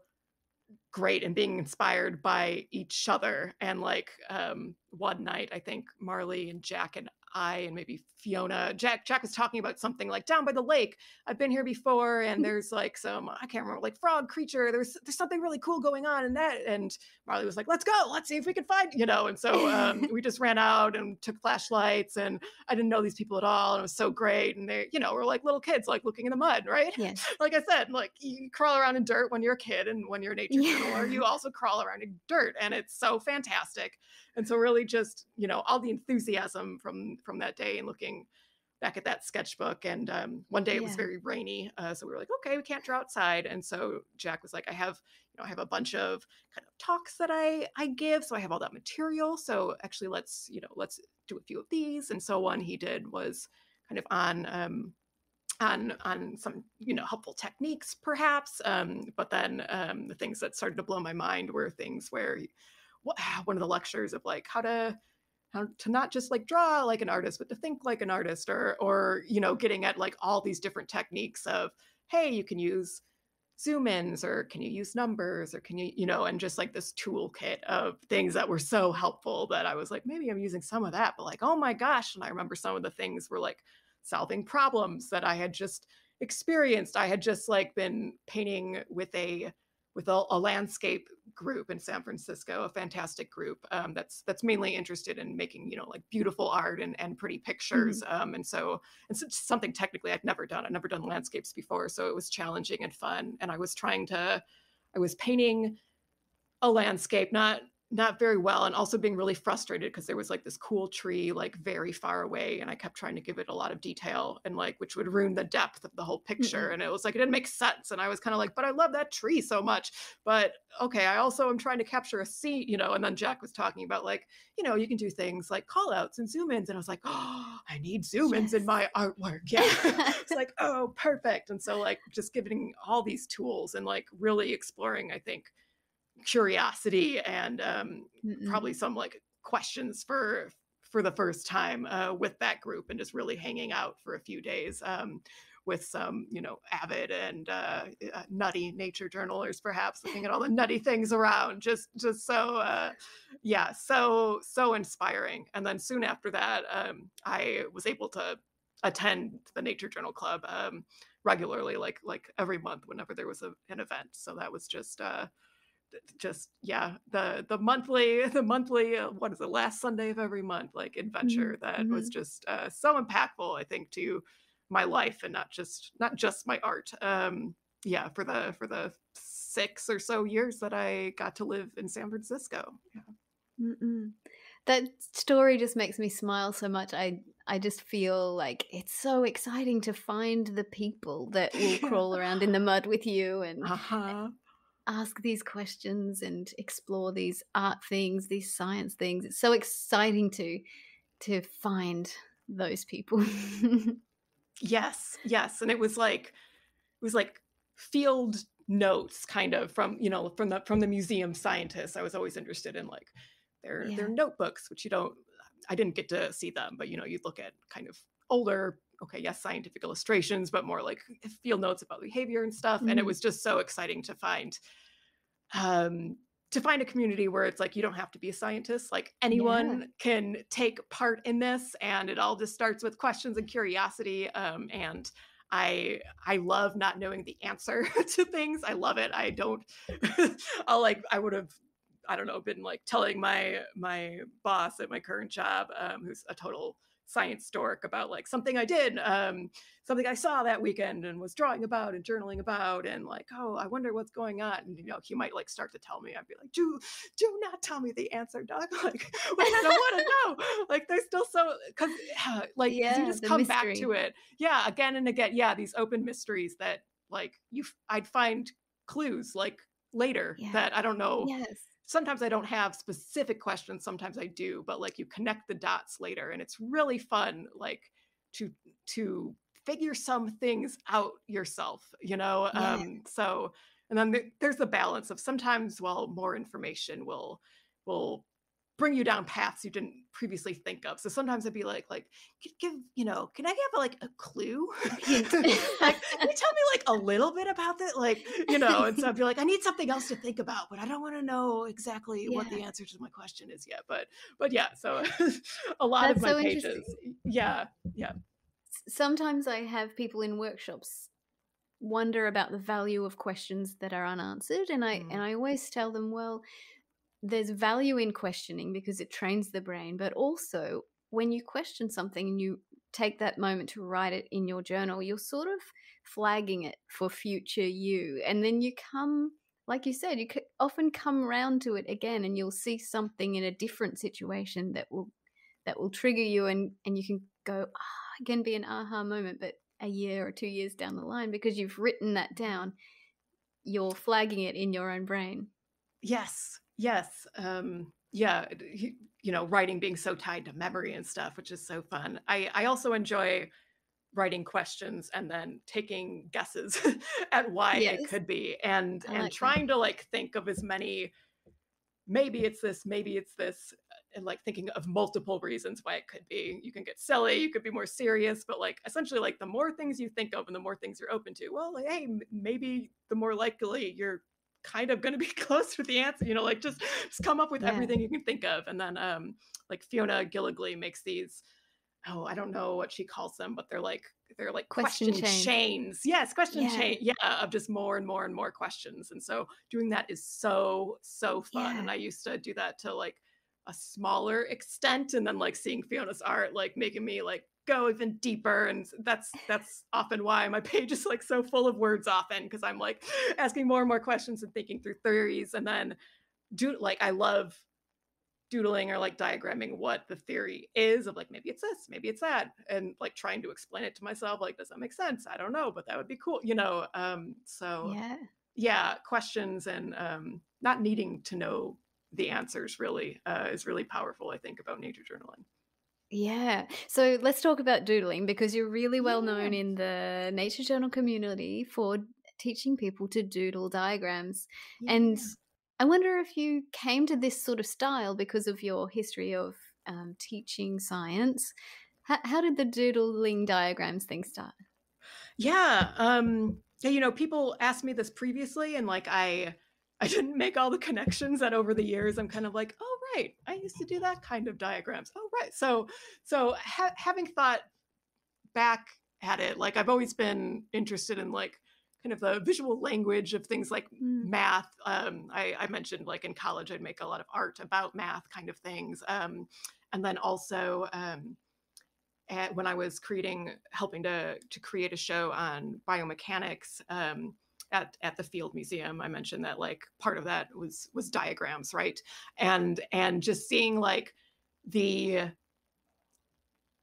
great and being inspired by each other and like um, one night i think marley and jack and I and maybe Fiona. Jack Jack was talking about something like down by the lake. I've been here before, and there's like some I can't remember like frog creature. There's there's something really cool going on in that. And Marley was like, let's go, let's see if we can find you know. And so um, we just ran out and took flashlights, and I didn't know these people at all, and it was so great. And they you know we're like little kids like looking in the mud, right? Yes. like I said, like you crawl around in dirt when you're a kid, and when you're a nature yeah. journaler, you also crawl around in dirt, and it's so fantastic and so really just you know all the enthusiasm from from that day and looking back at that sketchbook and um, one day it was very rainy uh, so we were like okay we can't draw outside. And so jack was like i have you know i have a bunch of kind of talks that i i give so i have all that material so actually let's you know let's do a few of these. And so one he did was kind of on um, on on some you know helpful techniques perhaps um, but then um, the things that started to blow my mind were things where one of the lectures of like how to how to not just like draw like an artist but to think like an artist or or you know getting at like all these different techniques of hey you can use zoom ins or can you use numbers or can you you know and just like this toolkit of things that were so helpful that i was like maybe i'm using some of that but like oh my gosh and i remember some of the things were like solving problems that i had just experienced. I had just like been painting with a with a, a, landscape group in San Francisco, a fantastic group um, that's that's mainly interested in making you know like beautiful art and, and pretty pictures. Mm-hmm. Um, and so it's something technically I'd never done. I'd never done landscapes before, so it was challenging and fun. And I was trying to, I was painting a landscape, not not very well and also being really frustrated because there was like this cool tree like very far away and i kept trying to give it a lot of detail and like which would ruin the depth of the whole picture mm-hmm. and it was like it didn't make sense and i was kind of like but i love that tree so much but okay i also am trying to capture a scene you know and then jack was talking about like you know you can do things like call outs and zoom ins and i was like oh i need zoom ins yes. in my artwork yeah it's like oh perfect and so like just giving all these tools and like really exploring i think curiosity and um, probably some like questions for for the first time uh, with that group and just really hanging out for a few days um, with some you know avid and uh, uh, nutty nature journalers perhaps looking at all the nutty things around. Just just so uh, yeah so so inspiring. And then soon after that um, i was able to attend the nature journal club um, regularly like like every month whenever there was a, an event. So that was just uh, just yeah the the monthly the monthly uh, what is it last sunday of every month like adventure mm-hmm. that was mm-hmm. just uh, so impactful i think to my life and not just not just my art um yeah for the for the six or so years that i got to live in san francisco yeah Mm-mm. that story just makes me smile so much i I just feel like it's so exciting to find the people that will crawl around in the mud with you and uh-huh ask these questions and explore these art things, these science things. It's so exciting to to find those people. yes, yes, and it was like it was like field notes kind of from you know from the from the museum scientists. I was always interested in like their yeah. their notebooks, which you don't. I didn't get to see them, but you know you'd look at kind of older okay yes scientific illustrations but more like field notes about behavior and stuff mm-hmm. and it mm-hmm. was just so exciting to find um to find a community where it's like you don't have to be a scientist like anyone yeah. can take part in this and it all just starts with questions and curiosity um and I I love not knowing the answer to things. I love it. I don't I'll like I would have I don't know been like telling my my boss at my current job um who's a total science dork about like something I did, um, something I saw that weekend and was drawing about and journaling about, and like, oh, I wonder what's going on. And you know, he might like start to tell me. I'd be like, do do not tell me the answer, Doug. Like, I don't want to know. Like, they're still so because like yeah, you just come mystery. back to it. Yeah, again and again. Yeah, these open mysteries that like you, I'd find clues like later yeah. that I don't know. Yes sometimes I don't have specific questions, sometimes I do, but like you connect the dots later and it's really fun like to to figure some things out yourself, you know? Yeah. Um so and then there's the balance of sometimes well more information will will bring you down paths you didn't previously think of. So sometimes I'd be like, like, give, you know, can I have like a clue? like, can you tell me like a little bit about that? Like, you know, and so I'd be like, I need something else to think about, but I don't want to know exactly yeah. what the answer to my question is yet. But, but yeah, so a lot That's of my so pages. Yeah. Yeah. Sometimes I have people in workshops wonder about the value of questions that are unanswered and I mm. and I always tell them well there's value in questioning because it trains the brain, but also when you question something and you take that moment to write it in your journal, you're sort of flagging it for future you. And then you come, like you said, you often come round to it again and you'll see something in a different situation that will that will trigger you and and you can go ah, be an aha moment but a year or two years down the line because you've written that down you're flagging it in your own brain yes Yes. Um, yeah. You know, writing being so tied to memory and stuff, which is so fun. I, I also enjoy writing questions and then taking guesses at why yes. it could be and I and trying that. to like think of as many maybe it's this maybe it's this and like thinking of multiple reasons why it could be. You can get silly, you could be more serious, but like essentially, like the more things you think of and the more things you're open to, well, like, hey, maybe the more likely you're kind of going to be close with the answer. You know, like just just come up with Yeah. everything you can think of, and then um, like Fiona Gillogly makes these. Oh, I don't know what she calls them, but they're like they're like Question question, chain. chains. Yes, question Yeah. chain. Yeah, of just more and more and more questions. And so doing that is so so fun. And I used to do that to like a smaller extent, and then like seeing Fiona's art like making me like go even deeper. And that's that's often why my page is like so full of words often because I'm like asking more and more questions and thinking through theories, and then do like I love doodling or like diagramming what the theory is of like maybe it's this maybe it's that and like trying to explain it to myself like does that make sense i don't know but that would be cool you know um so yeah, Yeah. questions and um not needing to know the answers really uh, is really powerful i think about nature journaling Yeah. So let's talk about doodling because you're really well known in the nature journal community for teaching people to doodle diagrams. And I wonder if you came to this sort of style because of your history of um, teaching science. How, how did the doodling diagrams thing start? Yeah. Um you know, people asked me this previously and like I I didn't make all the connections that over the years I'm kind of like, "Oh right, I used to do that kind of diagrams." Oh right. So so ha- having thought back at it, like I've always been interested in like kind of the visual language of things like Mm. math. Um, I, I mentioned like in college, I'd make a lot of art about math kind of things. Um, and then also um, at, when I was creating, helping to to create a show on biomechanics um, at at the Field Museum, I mentioned that like part of that was was diagrams, right? And and just seeing like the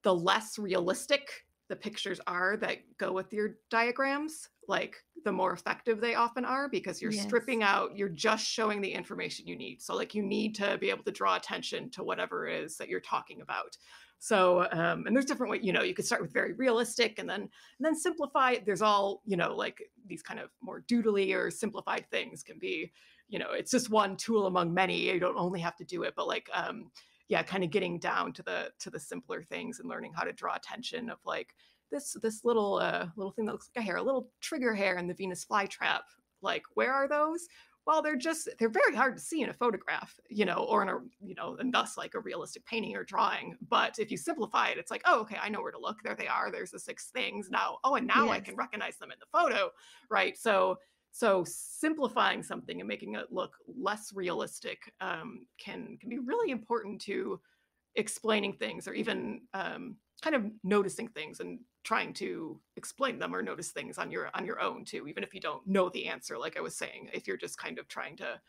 the less realistic the pictures are that go with your diagrams, like the more effective they often are because you're Yes. stripping out, you're just showing the information you need. So, like, you need to be able to draw attention to whatever it is that you're talking about. So, um, and there's different ways, you know, you could start with very realistic and then and then simplify. There's all, you know, like these kind of more doodly or simplified things can be, you know, it's just one tool among many. You don't only have to do it, but like, um, yeah, kind of getting down to the to the simpler things and learning how to draw attention of like this this little uh little thing that looks like a hair, a little trigger hair in the Venus flytrap. Like, where are those? Well, they're just they're very hard to see in a photograph, you know, or in a you know, and thus like a realistic painting or drawing. But if you simplify it, it's like, oh, okay, I know where to look. There they are. There's the six things now. Oh, and now I can recognize them in the photo, right? So so simplifying something and making it look less realistic um, can can be really important to explaining things or even um, kind of noticing things and trying to explain them or notice things on your on your own too even if you don't know the answer like i was saying if you're just kind of trying to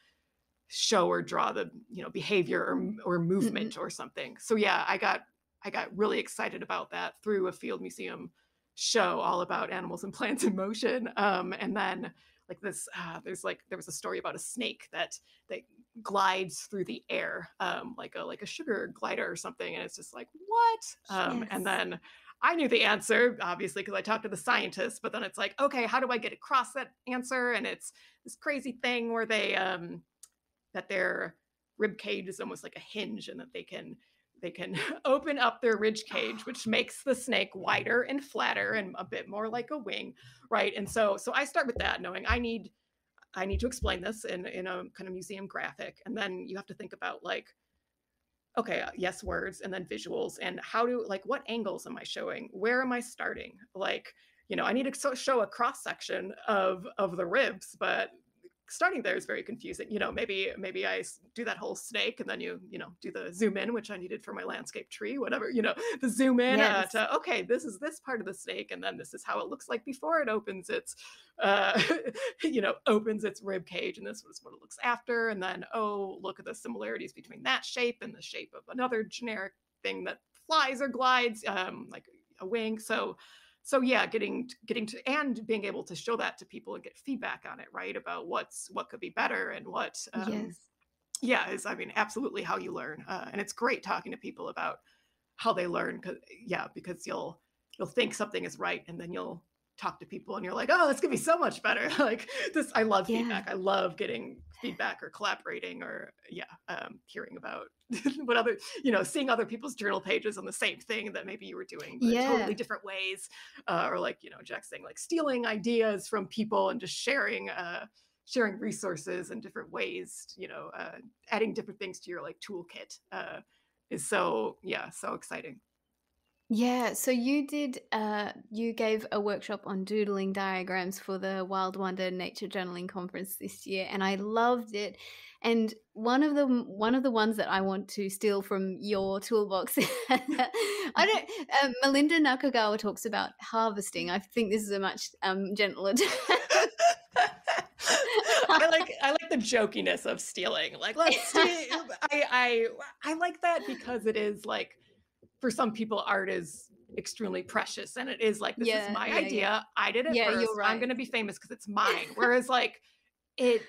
show or draw the you know behavior or, or movement or something. So yeah i got i got really excited about that through a field museum show all about animals and plants in motion um, and then like this uh, there's like there was a story about a snake that that glides through the air um, like a like a sugar glider or something and it's just like what? Um, and then i knew the answer obviously because i talked to the scientists but then it's like okay how do i get across that answer? And it's this crazy thing where they um that their rib cage is almost like a hinge and that they can they can open up their ridge cage which makes the snake wider and flatter and a bit more like a wing right? And so so i start with that knowing i need i need to explain this in in a kind of museum graphic and then you have to think about like okay uh, yes words and then visuals and how do like what angles am i showing? Where am i starting? Like you know i need to show a cross section of of the ribs but starting there is very confusing you know maybe maybe I do that whole snake and then you you know do the zoom in which i needed for my landscape tree whatever you know the zoom in Yes. uh, okay this is this part of the snake and then this is how it looks like before it opens its uh you know opens its rib cage and this was what it looks after and then oh look at the similarities between that shape and the shape of another generic thing that flies or glides um like a wing so so yeah getting getting to and being able to show that to people and get feedback on it right about what's what could be better and what um, yes. yeah is i mean absolutely how you learn uh, and it's great talking to people about how they learn because yeah because you'll you'll think something is right and then you'll talk to people and you're like, oh, this could be so much better. like this, I love Yeah. feedback. I love getting feedback or collaborating or yeah, um, hearing about what other, you know, seeing other people's journal pages on the same thing that maybe you were doing, but Yeah. totally different ways. Uh, or like, you know, Jack saying like stealing ideas from people and just sharing, uh, sharing resources and different ways, you know, uh, adding different things to your like toolkit, uh, is so, yeah, so exciting. Yeah, so you did uh you gave a workshop on doodling diagrams for the Wild Wonder Nature Journaling Conference this year and I loved it. And one of the one of the ones that I want to steal from your toolbox I don't um, Melinda Nakagawa talks about harvesting. I think this is a much um gentler I like I like the jokiness of stealing. Like let's steal. I I I like that because it is like for some people art is extremely precious and it is like this Yeah, is my yeah, idea. yeah. I did it Yeah, first. I'm going to be famous because it's mine. Whereas like it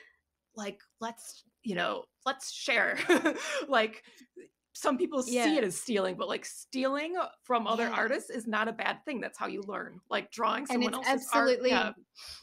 like let's you know let's share like some people see it as stealing but like stealing from other Yeah. artists is not a bad thing that's how you learn like drawing and someone it's else's absolutely art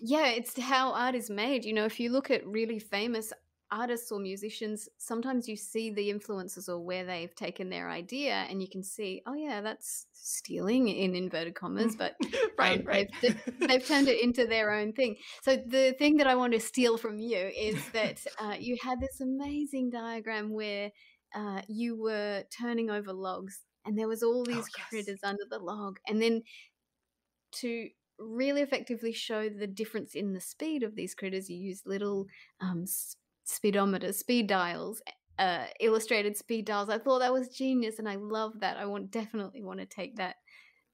yeah it's how art is made you know if you look at really famous artists or musicians sometimes you see the influences or where they've taken their idea and you can see oh yeah that's stealing in inverted commas but right um, right. they've, they've turned it into their own thing. So the thing that i want to steal from you is that uh, you had this amazing diagram where uh, you were turning over logs and there was all these Oh, yes. critters under the log. And then to really effectively show the difference in the speed of these critters you use little um, speedometers speed dials uh, illustrated speed dials. I thought that was genius and i love that. I want definitely want to take that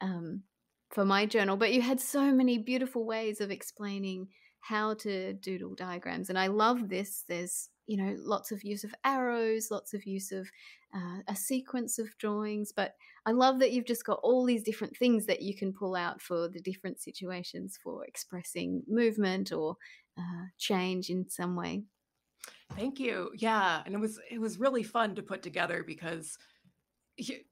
um, for my journal. But you had so many beautiful ways of explaining how to doodle diagrams and i love this. There's you know lots of use of arrows lots of use of uh, a sequence of drawings but i love that you've just got all these different things that you can pull out for the different situations for expressing movement or uh, change in some way Thank you. Yeah, and it was it was really fun to put together because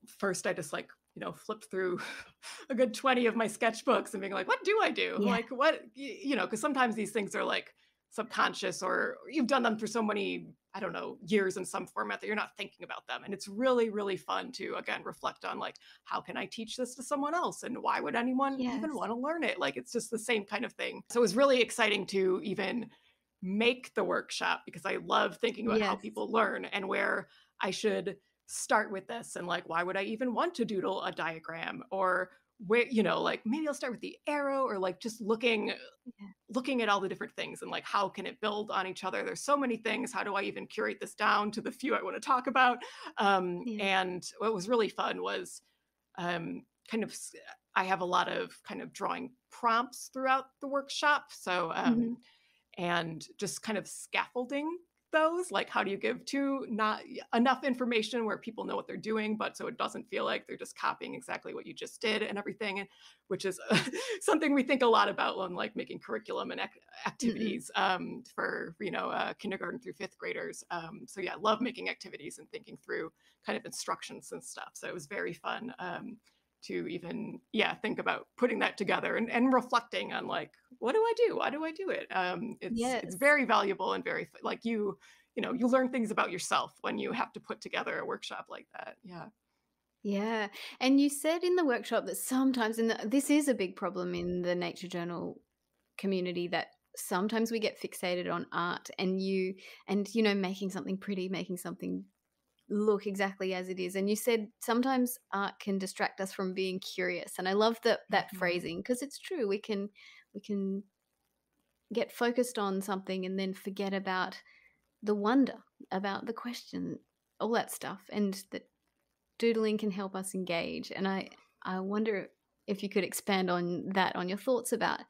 first I just like you know flipped through a good twenty of my sketchbooks and being like, what do I do? Yeah. Like what you know? Because sometimes these things are like subconscious or you've done them for so many I don't know years in some format that you're not thinking about them, and it's really really fun to again reflect on like how can I teach this to someone else and why would anyone Yes. even want to learn it? Like it's just the same kind of thing. So it was really exciting to even make the workshop because I love thinking about how people learn and where I should start with this and like why would I even want to doodle a diagram or where you know like maybe I'll start with the arrow or like just looking Yeah. looking at all the different things and like how can it build on each other there's so many things how do I even curate this down to the few I want to talk about um Yeah. and what was really fun was um kind of I have a lot of kind of drawing prompts throughout the workshop so um Mhm. And just kind of scaffolding those like how do you give two not enough information where people know what they're doing but so it doesn't feel like they're just copying exactly what you just did and everything and which is something we think a lot about when like making curriculum and ac- activities um, for you know uh, kindergarten through fifth graders um, so yeah love making activities and thinking through kind of instructions and stuff so it was very fun um, to even yeah think about putting that together and, and reflecting on like what do i do why do i do it um it's Yes. it's very valuable and very like you you know you learn things about yourself when you have to put together a workshop like that yeah Yeah. And you said in the workshop that sometimes, and this is a big problem in the nature journal community, that sometimes we get fixated on art and you, and, you know, making something pretty, making something look exactly as it is. And you said sometimes art can distract us from being curious. And I love that, that Mhm. phrasing because it's true. We can, we can get focused on something and then forget about the wonder, about the question, all that stuff. And that doodling can help us engage and i i wonder if you could expand on that on your thoughts about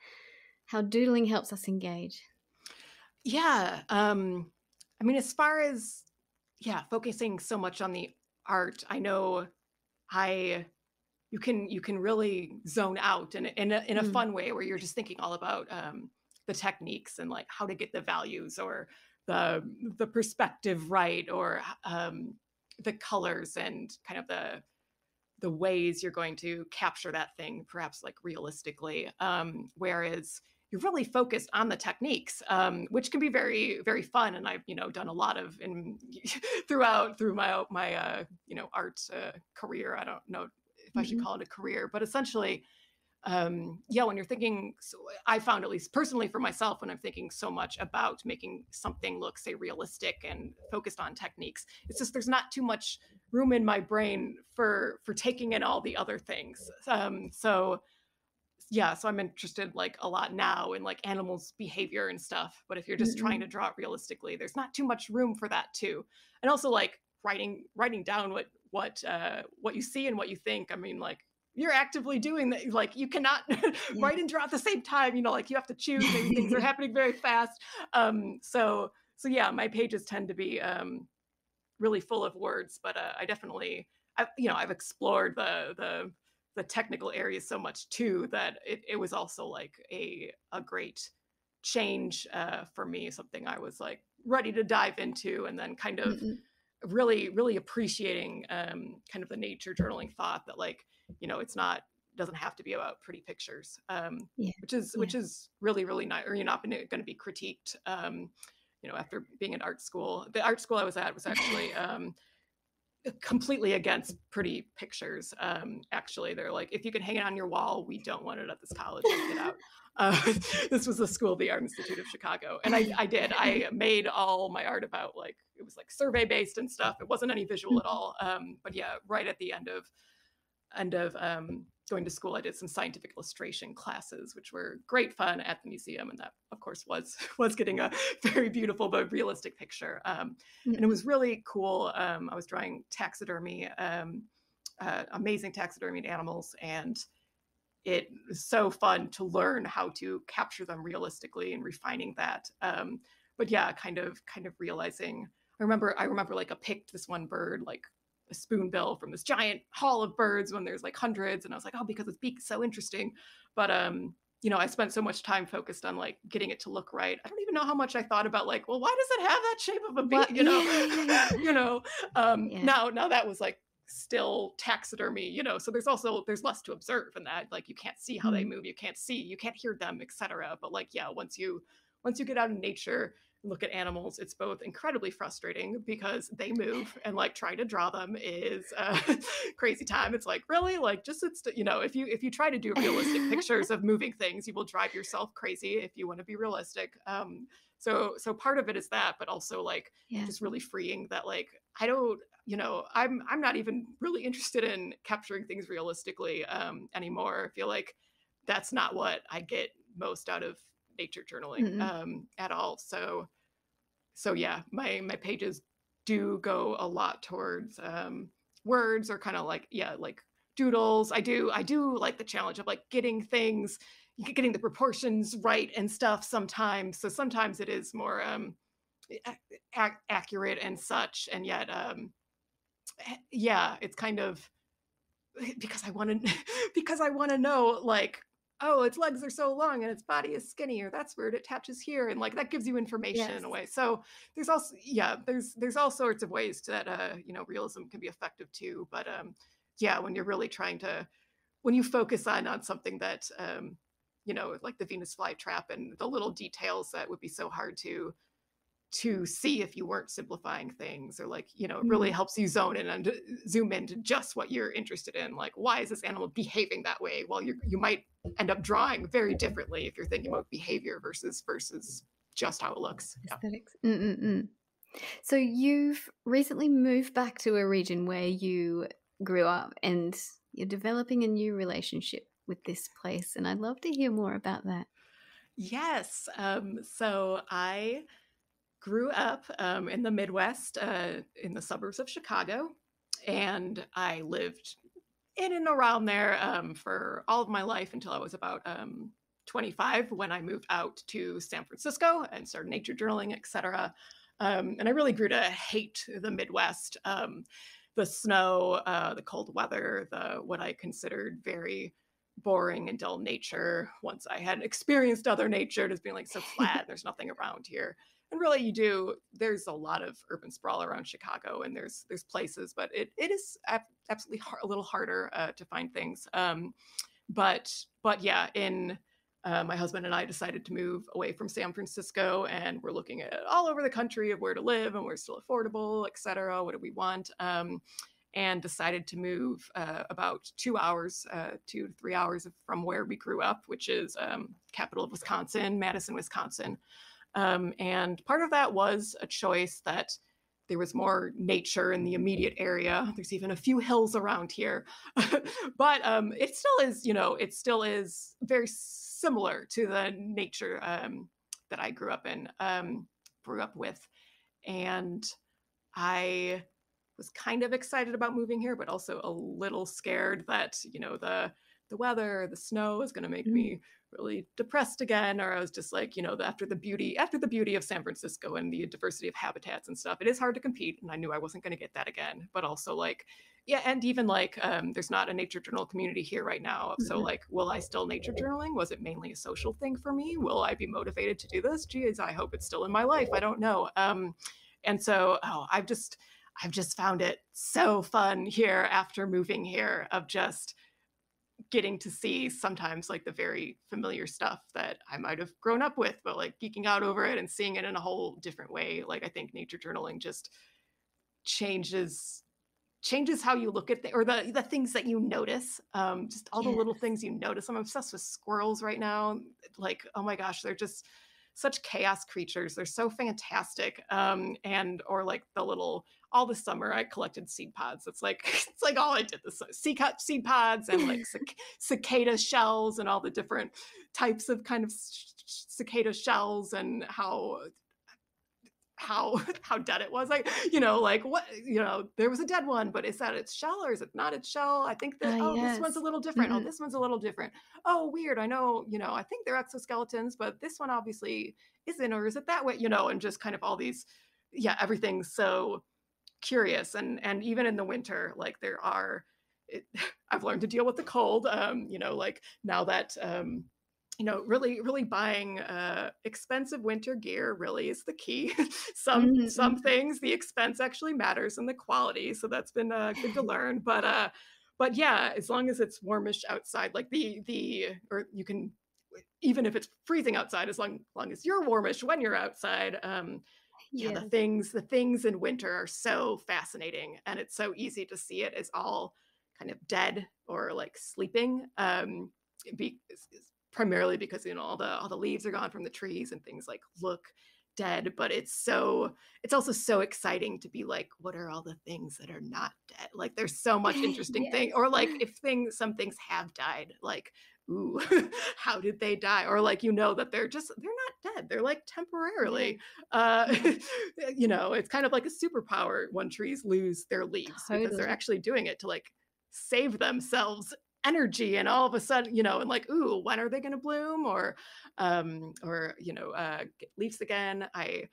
how doodling helps us engage yeah um i mean as far as yeah focusing so much on the art i know i you can you can really zone out in, in a, in a Mm. fun way where you're just thinking all about um the techniques and like how to get the values or the the perspective right or um the colors and kind of the the ways you're going to capture that thing, perhaps like realistically. Um, whereas you're really focused on the techniques, um, which can be very, very fun. And I've, you know, done a lot of in throughout through my my uh, you know art uh, career. I don't know if. I should mm-hmm. call it a career, but essentially, um, yeah, when you're thinking, so I found at least personally for myself when I'm thinking so much about making something look, say, realistic and focused on techniques, it's just there's not too much room in my brain for for taking in all the other things. Um, so yeah, so I'm interested like a lot now in like animals' behavior and stuff. But if you're just mm-hmm. trying to draw it realistically, there's not too much room for that too. And also like writing writing down what what uh what you see and what you think. I mean, like you're actively doing that. Like you cannot yeah. write and draw at the same time. You know, like you have to choose. Maybe things are happening very fast. Um, so so yeah, my pages tend to be um really full of words, but uh, I definitely I you know I've explored the the the technical areas so much too that it, it was also like a a great change uh, for me something i was like ready to dive into and then kind of mm-hmm. really really appreciating um, kind of the nature journaling thought that like you know it's not doesn't have to be about pretty pictures um, yeah. which is yeah. which is really really nice or you're not going to be critiqued um, you know after being in art school the art school i was at was actually um, completely against pretty pictures. Um, actually, they're like, if you can hang it on your wall, we don't want it at this college. Get out. Uh, this was the school, of the Art Institute of Chicago, and I, I did. I made all my art about like it was like survey based and stuff. It wasn't any visual at all. Um, but yeah, right at the end of end of um, going to school, I did some scientific illustration classes, which were great fun at the museum, and that, of course, was was getting a very beautiful but realistic picture. Um, mm-hmm. And it was really cool. Um, I was drawing taxidermy, um, uh, amazing taxidermied animals, and it was so fun to learn how to capture them realistically and refining that. Um, but yeah, kind of kind of realizing. I remember I remember like I picked this one bird like a spoonbill from this giant hall of birds when there's like hundreds and i was like oh because its beak is so interesting. But um you know i spent so much time focused on like getting it to look right. I don't even know how much i thought about like well why does it have that shape of a beak? What? you know? You know? Um now now that was like still taxidermy you know? So there's also there's less to observe in that like you can't see how mm-hmm. they move you can't see you can't hear them etc but like yeah once you once you get out in nature look at animals, it's both incredibly frustrating because they move and like trying to draw them is uh, crazy time. It's like really like just it's you know if you if you try to do realistic pictures of moving things, you will drive yourself crazy if you want to be realistic. Um, so so part of it is that, but also like yeah. just really freeing that like I don't you know I'm I'm not even really interested in capturing things realistically um, anymore. I feel like that's not what I get most out of nature journaling mm-hmm. um, at all. So so yeah, my my pages do go a lot towards um, words or kind of like yeah like doodles. I do I do like the challenge of like getting things getting the proportions right and stuff sometimes. So sometimes it is more um, accurate and such, and yet um, eh, yeah, it's kind of because I want to because I want to know like oh, its legs are so long and its body is skinnier. that's where it attaches here, and like that gives you information yes. in a way. So there's also yeah, there's there's all sorts of ways that uh you know realism can be effective too. But um yeah, when you're really trying to when you focus on on something that um you know like the Venus flytrap and the little details that would be so hard to to see if you weren't simplifying things or like you know it really mm-hmm. helps you zone in and zoom into just what you're interested in like why is this animal behaving that way? Well you you might end up drawing very differently if you're thinking about behavior versus versus just how it looks. Aesthetics. Yeah. So you've recently moved back to a region where you grew up and you're developing a new relationship with this place and i'd love to hear more about that. Yes um, so i grew up um, in the Midwest, uh, in the suburbs of Chicago, and I lived in and around there um, for all of my life until I was about um, 25 when I moved out to San Francisco and started nature journaling, etc. Um, and I really grew to hate the Midwest, um, the snow, uh, the cold weather, the what I considered very boring and dull nature. Once I had experienced other nature, just being like so flat, there's nothing around here and really you do there's a lot of urban sprawl around chicago and there's there's places but it, it is absolutely a little harder uh, to find things um, but but yeah in uh, my husband and I decided to move away from San Francisco, and we're looking at all over the country of where to live and where's still affordable, et cetera. What do we want? Um, and decided to move uh, about two hours, uh, two to three hours from where we grew up, which is um, capital of Wisconsin, Madison, Wisconsin. Um, and part of that was a choice that there was more nature in the immediate area. There's even a few hills around here, but um, it still is, you know, it still is very similar to the nature um, that I grew up in, um, grew up with, and I was kind of excited about moving here, but also a little scared that you know the the weather, the snow is going to make mm. me really depressed again or i was just like you know after the beauty after the beauty of san francisco and the diversity of habitats and stuff it is hard to compete and i knew i wasn't going to get that again but also like yeah and even like um, there's not a nature journal community here right now so mm-hmm. like will i still nature journaling? Was it mainly a social thing for me? Will i be motivated to do this? Geez i hope it's still in my life i don't know um, and so oh i've just i've just found it so fun here after moving here of just getting to see sometimes like the very familiar stuff that I might have grown up with, but like geeking out over it and seeing it in a whole different way. Like I think nature journaling just changes changes how you look at the or the the things that you notice. Um, just all yes. the little things you notice. I'm obsessed with squirrels right now. Like, oh my gosh, they're just such chaos creatures. They're so fantastic. Um, and or like the little all the summer I collected seed pods. It's like it's like all I did this seed cut seed pods and like cic- cicada shells and all the different types of kind of cicada shells and how how how dead it was. Like you know like what you know there was a dead one but is that its shell or is it not its shell? I think that uh, oh yes. this one's a little different. Oh, mm-hmm. oh this one's a little different. Oh weird. I know you know i think they're exoskeletons but this one obviously isn't or is it that way you know and just kind of all these yeah everything's so curious and and even in the winter like there are it, i've learned to deal with the cold um you know like now that um you know really really buying uh expensive winter gear really is the key some mm-hmm. some mm-hmm. things the expense actually matters and the quality so that's been uh, good to learn but uh but yeah as long as it's warmish outside like the the or you can even if it's freezing outside as long, long as you're warmish when you're outside um yeah, yeah the things the things in winter are so fascinating and it's so easy to see it as all kind of dead or like sleeping um be, primarily because you know all the all the leaves are gone from the trees and things like look dead but it's so it's also so exciting to be like what are all the things that are not dead like there's so much interesting yes. thing or like if things some things have died like ooh how did they die or like you know that they're just they're not dead they're like temporarily uh you know it's kind of like a superpower when trees lose their leaves totally. because they're actually doing it to like save themselves energy and all of a sudden you know and like ooh when are they going to bloom? or um or you know uh leaves again. I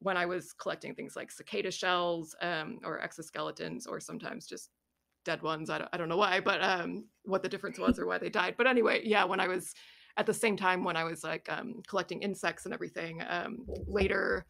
when i was collecting things like cicada shells um or exoskeletons or sometimes just dead ones i don't, I don't know why but um what the difference was or why they died. But anyway yeah when i was at the same time when i was like um collecting insects and everything um later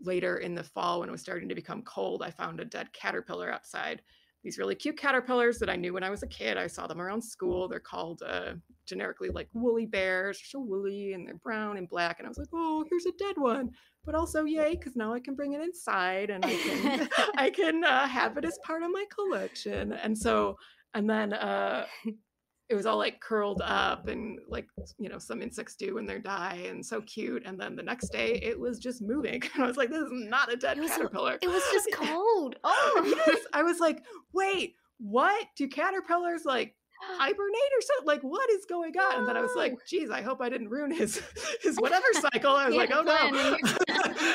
later in the fall when it was starting to become cold i found a dead caterpillar outside these really cute caterpillars that I knew when I was a kid. I saw them around school. They're called uh, generically like woolly bears, so woolly, and they're brown and black. And I was like, oh, here's a dead one. But also, yay, because now I can bring it inside and I can I can uh, have it as part of my collection. And so, and then uh, it was all like curled up and like you know some insects do when they die and so cute and then the next day it was just moving. And i was like this is not a dead it caterpillar. it was just cold. Oh. yes. I was like wait what? Do caterpillars like hibernate or something like what is going on? And then i was like geez i hope i didn't ruin his his whatever cycle. I was like oh no.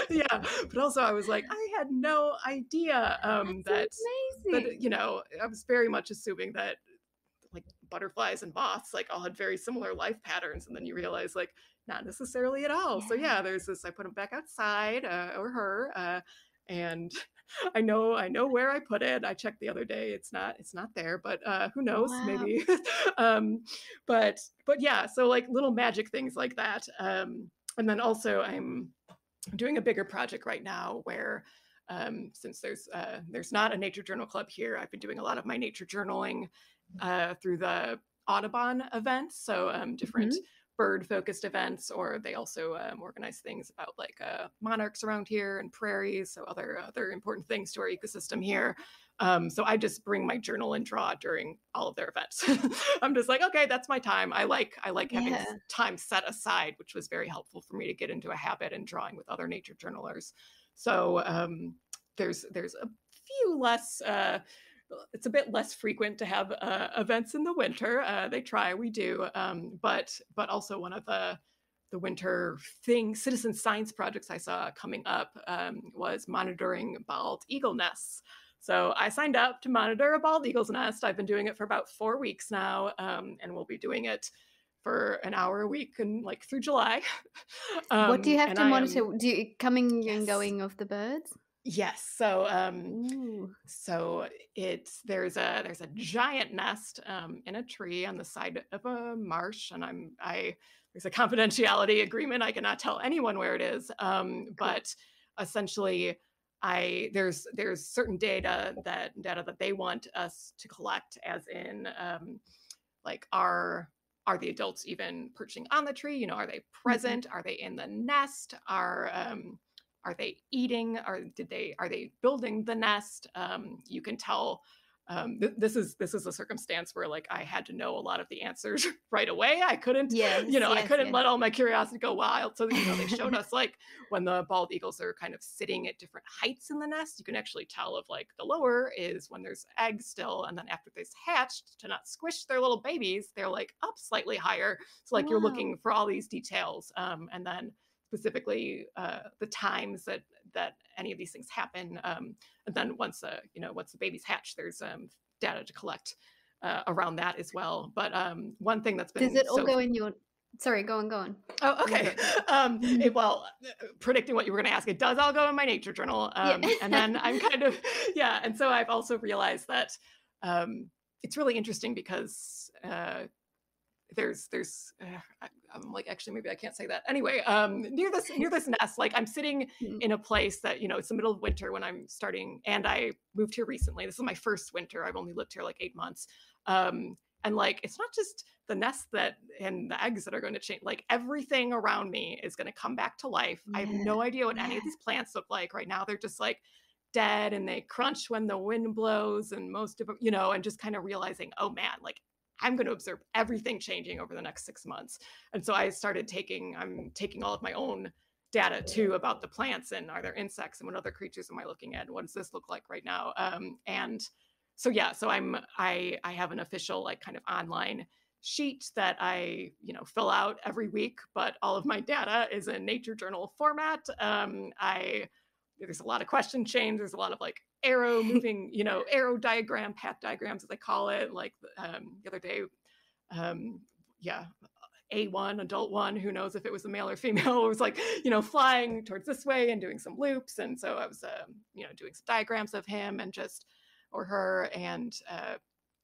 yeah. But also i was like i had no idea um That's that that you know i was very much assuming that butterflies and moths like all had very similar life patterns and then you realize like not necessarily at all yeah. so yeah there's this i put them back outside uh, or her uh, and i know i know where i put it i checked the other day it's not it's not there but uh, who knows wow. maybe um, but but yeah so like little magic things like that um, and then also i'm doing a bigger project right now where um, since there's uh, there's not a nature journal club here, I've been doing a lot of my nature journaling uh, through the Audubon events. So um, different mm-hmm. bird focused events, or they also um, organize things about like uh, monarchs around here and prairies, so other other important things to our ecosystem here. Um, so I just bring my journal and draw during all of their events. I'm just like, okay, that's my time. I like I like having yeah. time set aside, which was very helpful for me to get into a habit and drawing with other nature journalers. So um, there's there's a few less. Uh, it's a bit less frequent to have uh, events in the winter. Uh, they try, we do, um, but but also one of the the winter thing citizen science projects I saw coming up um, was monitoring bald eagle nests. So I signed up to monitor a bald eagle's nest. I've been doing it for about four weeks now, um, and we'll be doing it for an hour a week and like through July. um, what do you have to monitor? Am, do you coming yes. and going of the birds? Yes. So um so it's there's a there's a giant nest um in a tree on the side of a marsh and I'm I there's a confidentiality agreement. I cannot tell anyone where it is. Um but essentially I there's there's certain data that data that they want us to collect as in um like are are the adults even perching on the tree? You know, are they mm-hmm. present? Mm-hmm. Are they in the nest? Are um are they eating or did they are they building the nest um, you can tell um, th- this is this is a circumstance where like I had to know a lot of the answers right away. I couldn't, yes, you know, yes, I couldn't yes. let all my curiosity go wild. So you know, they showed us like when the bald eagles are kind of sitting at different heights in the nest, you can actually tell of like the lower is when there's eggs still, and then after they've hatched to not squish their little babies, they're like up slightly higher. So like wow. you're looking for all these details, um, and then specifically uh, the times that that any of these things happen. Um, and then once uh, you know once the baby's hatched, there's um, data to collect uh, around that as well. But um, one thing that's been does it all go in your Sorry, go on, go on. Oh, okay. Um, it, well, predicting what you were going to ask, it does all go in my nature journal. Um, yeah. and then I'm kind of, yeah. And so I've also realized that um, it's really interesting because uh, there's there's uh, I'm like actually maybe I can't say that anyway um near this near this nest like I'm sitting mm-hmm. in a place that you know it's the middle of winter when I'm starting and I moved here recently this is my first winter I've only lived here like 8 months um and like it's not just the nest that and the eggs that are going to change like everything around me is going to come back to life yeah. I have no idea what yeah. any of these plants look like right now they're just like dead and they crunch when the wind blows and most of them you know and just kind of realizing oh man like I'm going to observe everything changing over the next six months. And so I started taking, I'm taking all of my own data too about the plants and are there insects and what other creatures am I looking at? And what does this look like right now? Um, and so yeah, so I'm I I have an official like kind of online sheet that I you know fill out every week, but all of my data is in nature journal format. Um, I there's a lot of question chains. There's a lot of like arrow moving, you know, arrow diagram, path diagrams, as they call it. Like um, the other day, um, yeah, A1, adult one, who knows if it was a male or female, it was like, you know, flying towards this way and doing some loops. And so I was, um, you know, doing some diagrams of him and just, or her, and uh,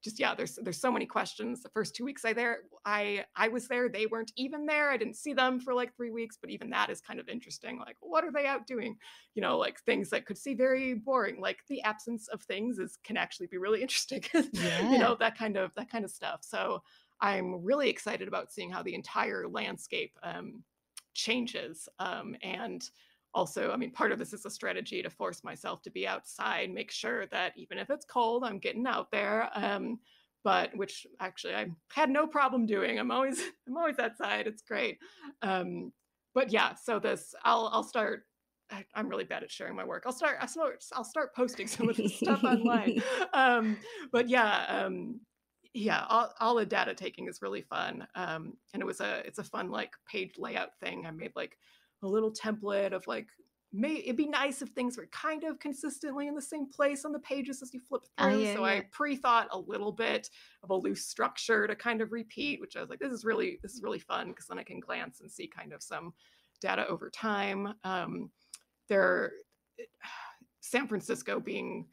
just yeah there's there's so many questions. The first two weeks i there i i was there they weren't even there i didn't see them for like three weeks but even that is kind of interesting like what are they out doing? You know like things that could seem very boring like the absence of things is can actually be really interesting yeah. you know that kind of that kind of stuff. So i'm really excited about seeing how the entire landscape um, changes um, and also, I mean, part of this is a strategy to force myself to be outside, make sure that even if it's cold, I'm getting out there. Um, but which actually I had no problem doing. I'm always I'm always outside. It's great. Um, but yeah, so this I'll I'll start. I, am really bad at sharing my work. I'll start. I'll start. I'll start posting some of this stuff online. Um, but yeah, um, yeah, all, all the data taking is really fun. Um, and it was a it's a fun like page layout thing. I made like a little template of like may it'd be nice if things were kind of consistently in the same place on the pages as you flip oh, through. yeah, so yeah. I pre-thought a little bit of a loose structure to kind of repeat, which I was like, this is really this is really fun because then I can glance and see kind of some data over time. Um, there, San Francisco being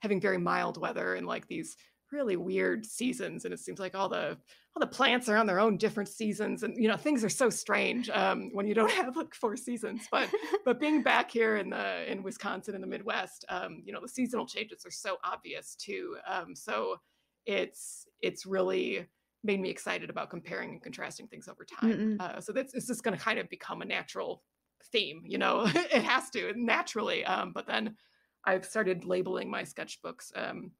having very mild weather and like these really weird seasons and it seems like all the all the plants are on their own different seasons and you know things are so strange um, when you don't have like four seasons but but being back here in the in wisconsin in the midwest um, you know the seasonal changes are so obvious too um, so it's it's really made me excited about comparing and contrasting things over time uh, so that's it's just going to kind of become a natural theme you know? It has to naturally um, but then i've started labeling my sketchbooks um,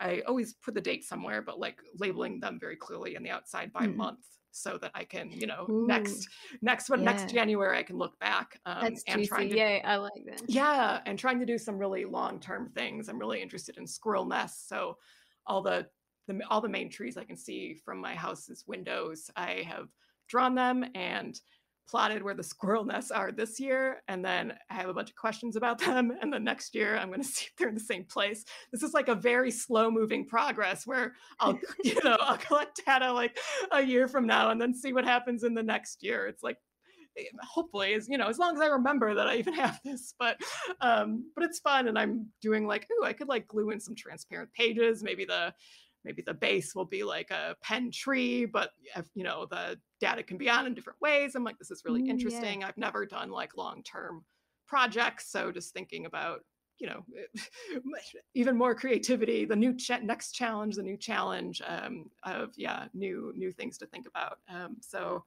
I always put the date somewhere, but like labeling them very clearly on the outside by mm. month so that I can, you know, Ooh. next next one yeah. next January I can look back. Um, That's and juicy. Trying to, yeah, I like that. Yeah, and trying to do some really long term things. I'm really interested in squirrel nests, so all the, the all the main trees I can see from my house's windows, I have drawn them and plotted where the squirrel nests are this year and then i have a bunch of questions about them and then next year i'm going to see if they're in the same place. This is like a very slow moving progress where i'll you know i'll collect data like a year from now and then see what happens in the next year. It's like eh, hopefully as you know as long as i remember that i even have this but um but it's fun and i'm doing like oh i could like glue in some transparent pages. Maybe the maybe the base will be like a pen tree, but you know, the data can be on in different ways. I'm like, this is really mm, interesting. Yeah. I've never done like long-term projects. So just thinking about, you know, even more creativity, the new ch- next challenge, the new challenge um, of, yeah, new, new things to think about. Um, so,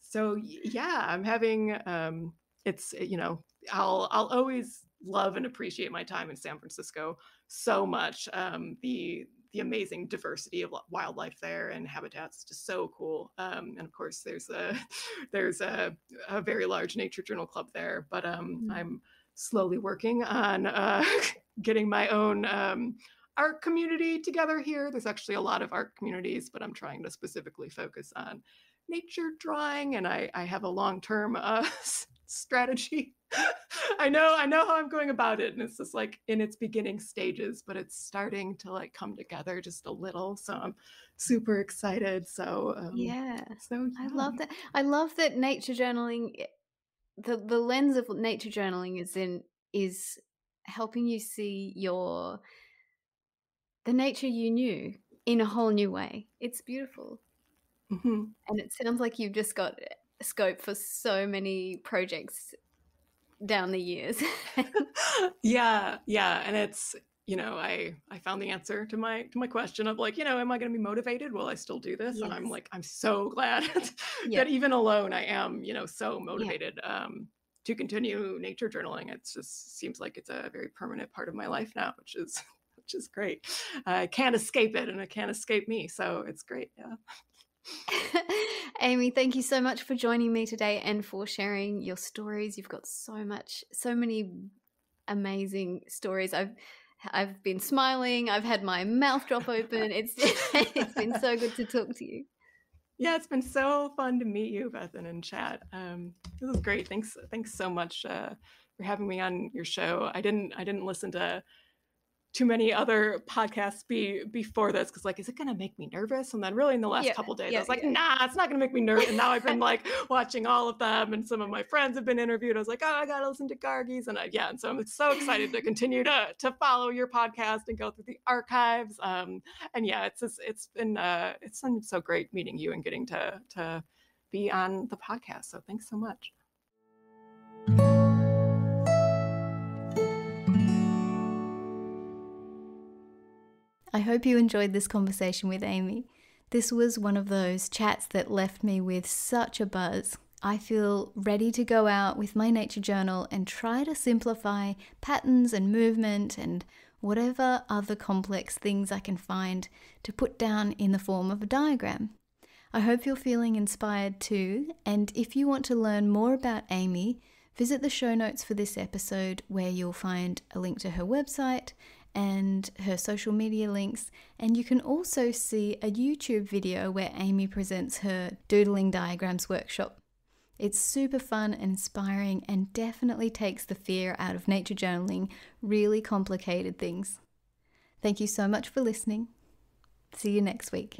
so yeah, I'm having, um, it's, you know, I'll, I'll always love and appreciate my time in San Francisco so much. Um, the the amazing diversity of wildlife there and habitats just so cool um, and of course there's a there's a, a, very large nature journal club there but um, mm-hmm. i'm slowly working on uh, getting my own um, art community together here there's actually a lot of art communities but i'm trying to specifically focus on nature drawing and i, I have a long-term uh, strategy I know, I know how I'm going about it. And it's just like in its beginning stages, but it's starting to like come together just a little. So I'm super excited. So um, yeah. So yeah. I love that. I love that nature journaling eh, the the lens of nature journaling is in is helping you see your the nature you knew in a whole new way. It's beautiful. Mm-hmm. And it sounds like you've just got scope for so many projects down the years. yeah, yeah, and it's you know I I found the answer to my to my question of like you know am I going to be motivated? Will I still do this? Yes. And I'm like I'm so glad yeah. that even alone I am you know so motivated. Yeah. Um, to continue nature journaling, it just seems like it's a very permanent part of my life now, which is which is great. I can't escape it, and it can't escape me, so it's great. Yeah. Amy, thank you so much for joining me today and for sharing your stories. You've got so much, so many amazing stories. I've I've been smiling. I've had my mouth drop open. It's it's been so good to talk to you. Yeah, it's been so fun to meet you, Bethan, and chat. Um, this is great. Thanks, thanks so much uh, for having me on your show. I didn't I didn't listen to too many other podcasts be before this because like is it gonna make me nervous? And then really in the last yeah, couple days yeah, i was like yeah. nah it's not gonna make me nervous and now i've been like watching all of them and some of my friends have been interviewed. I was like oh i gotta listen to gargies and I, yeah and so i'm so excited to continue to to follow your podcast and go through the archives um and yeah it's just it's been uh it's been so great meeting you and getting to to be on the podcast so thanks so much I hope you enjoyed this conversation with Amy. This was one of those chats that left me with such a buzz. I feel ready to go out with my nature journal and try to simplify patterns and movement and whatever other complex things I can find to put down in the form of a diagram. I hope you're feeling inspired too, and if you want to learn more about Amy, visit the show notes for this episode where you'll find a link to her website and her social media links. And you can also see a YouTube video where Amy presents her doodling diagrams workshop. It's super fun and inspiring and definitely takes the fear out of nature journaling really complicated things. Thank you so much for listening. See you next week.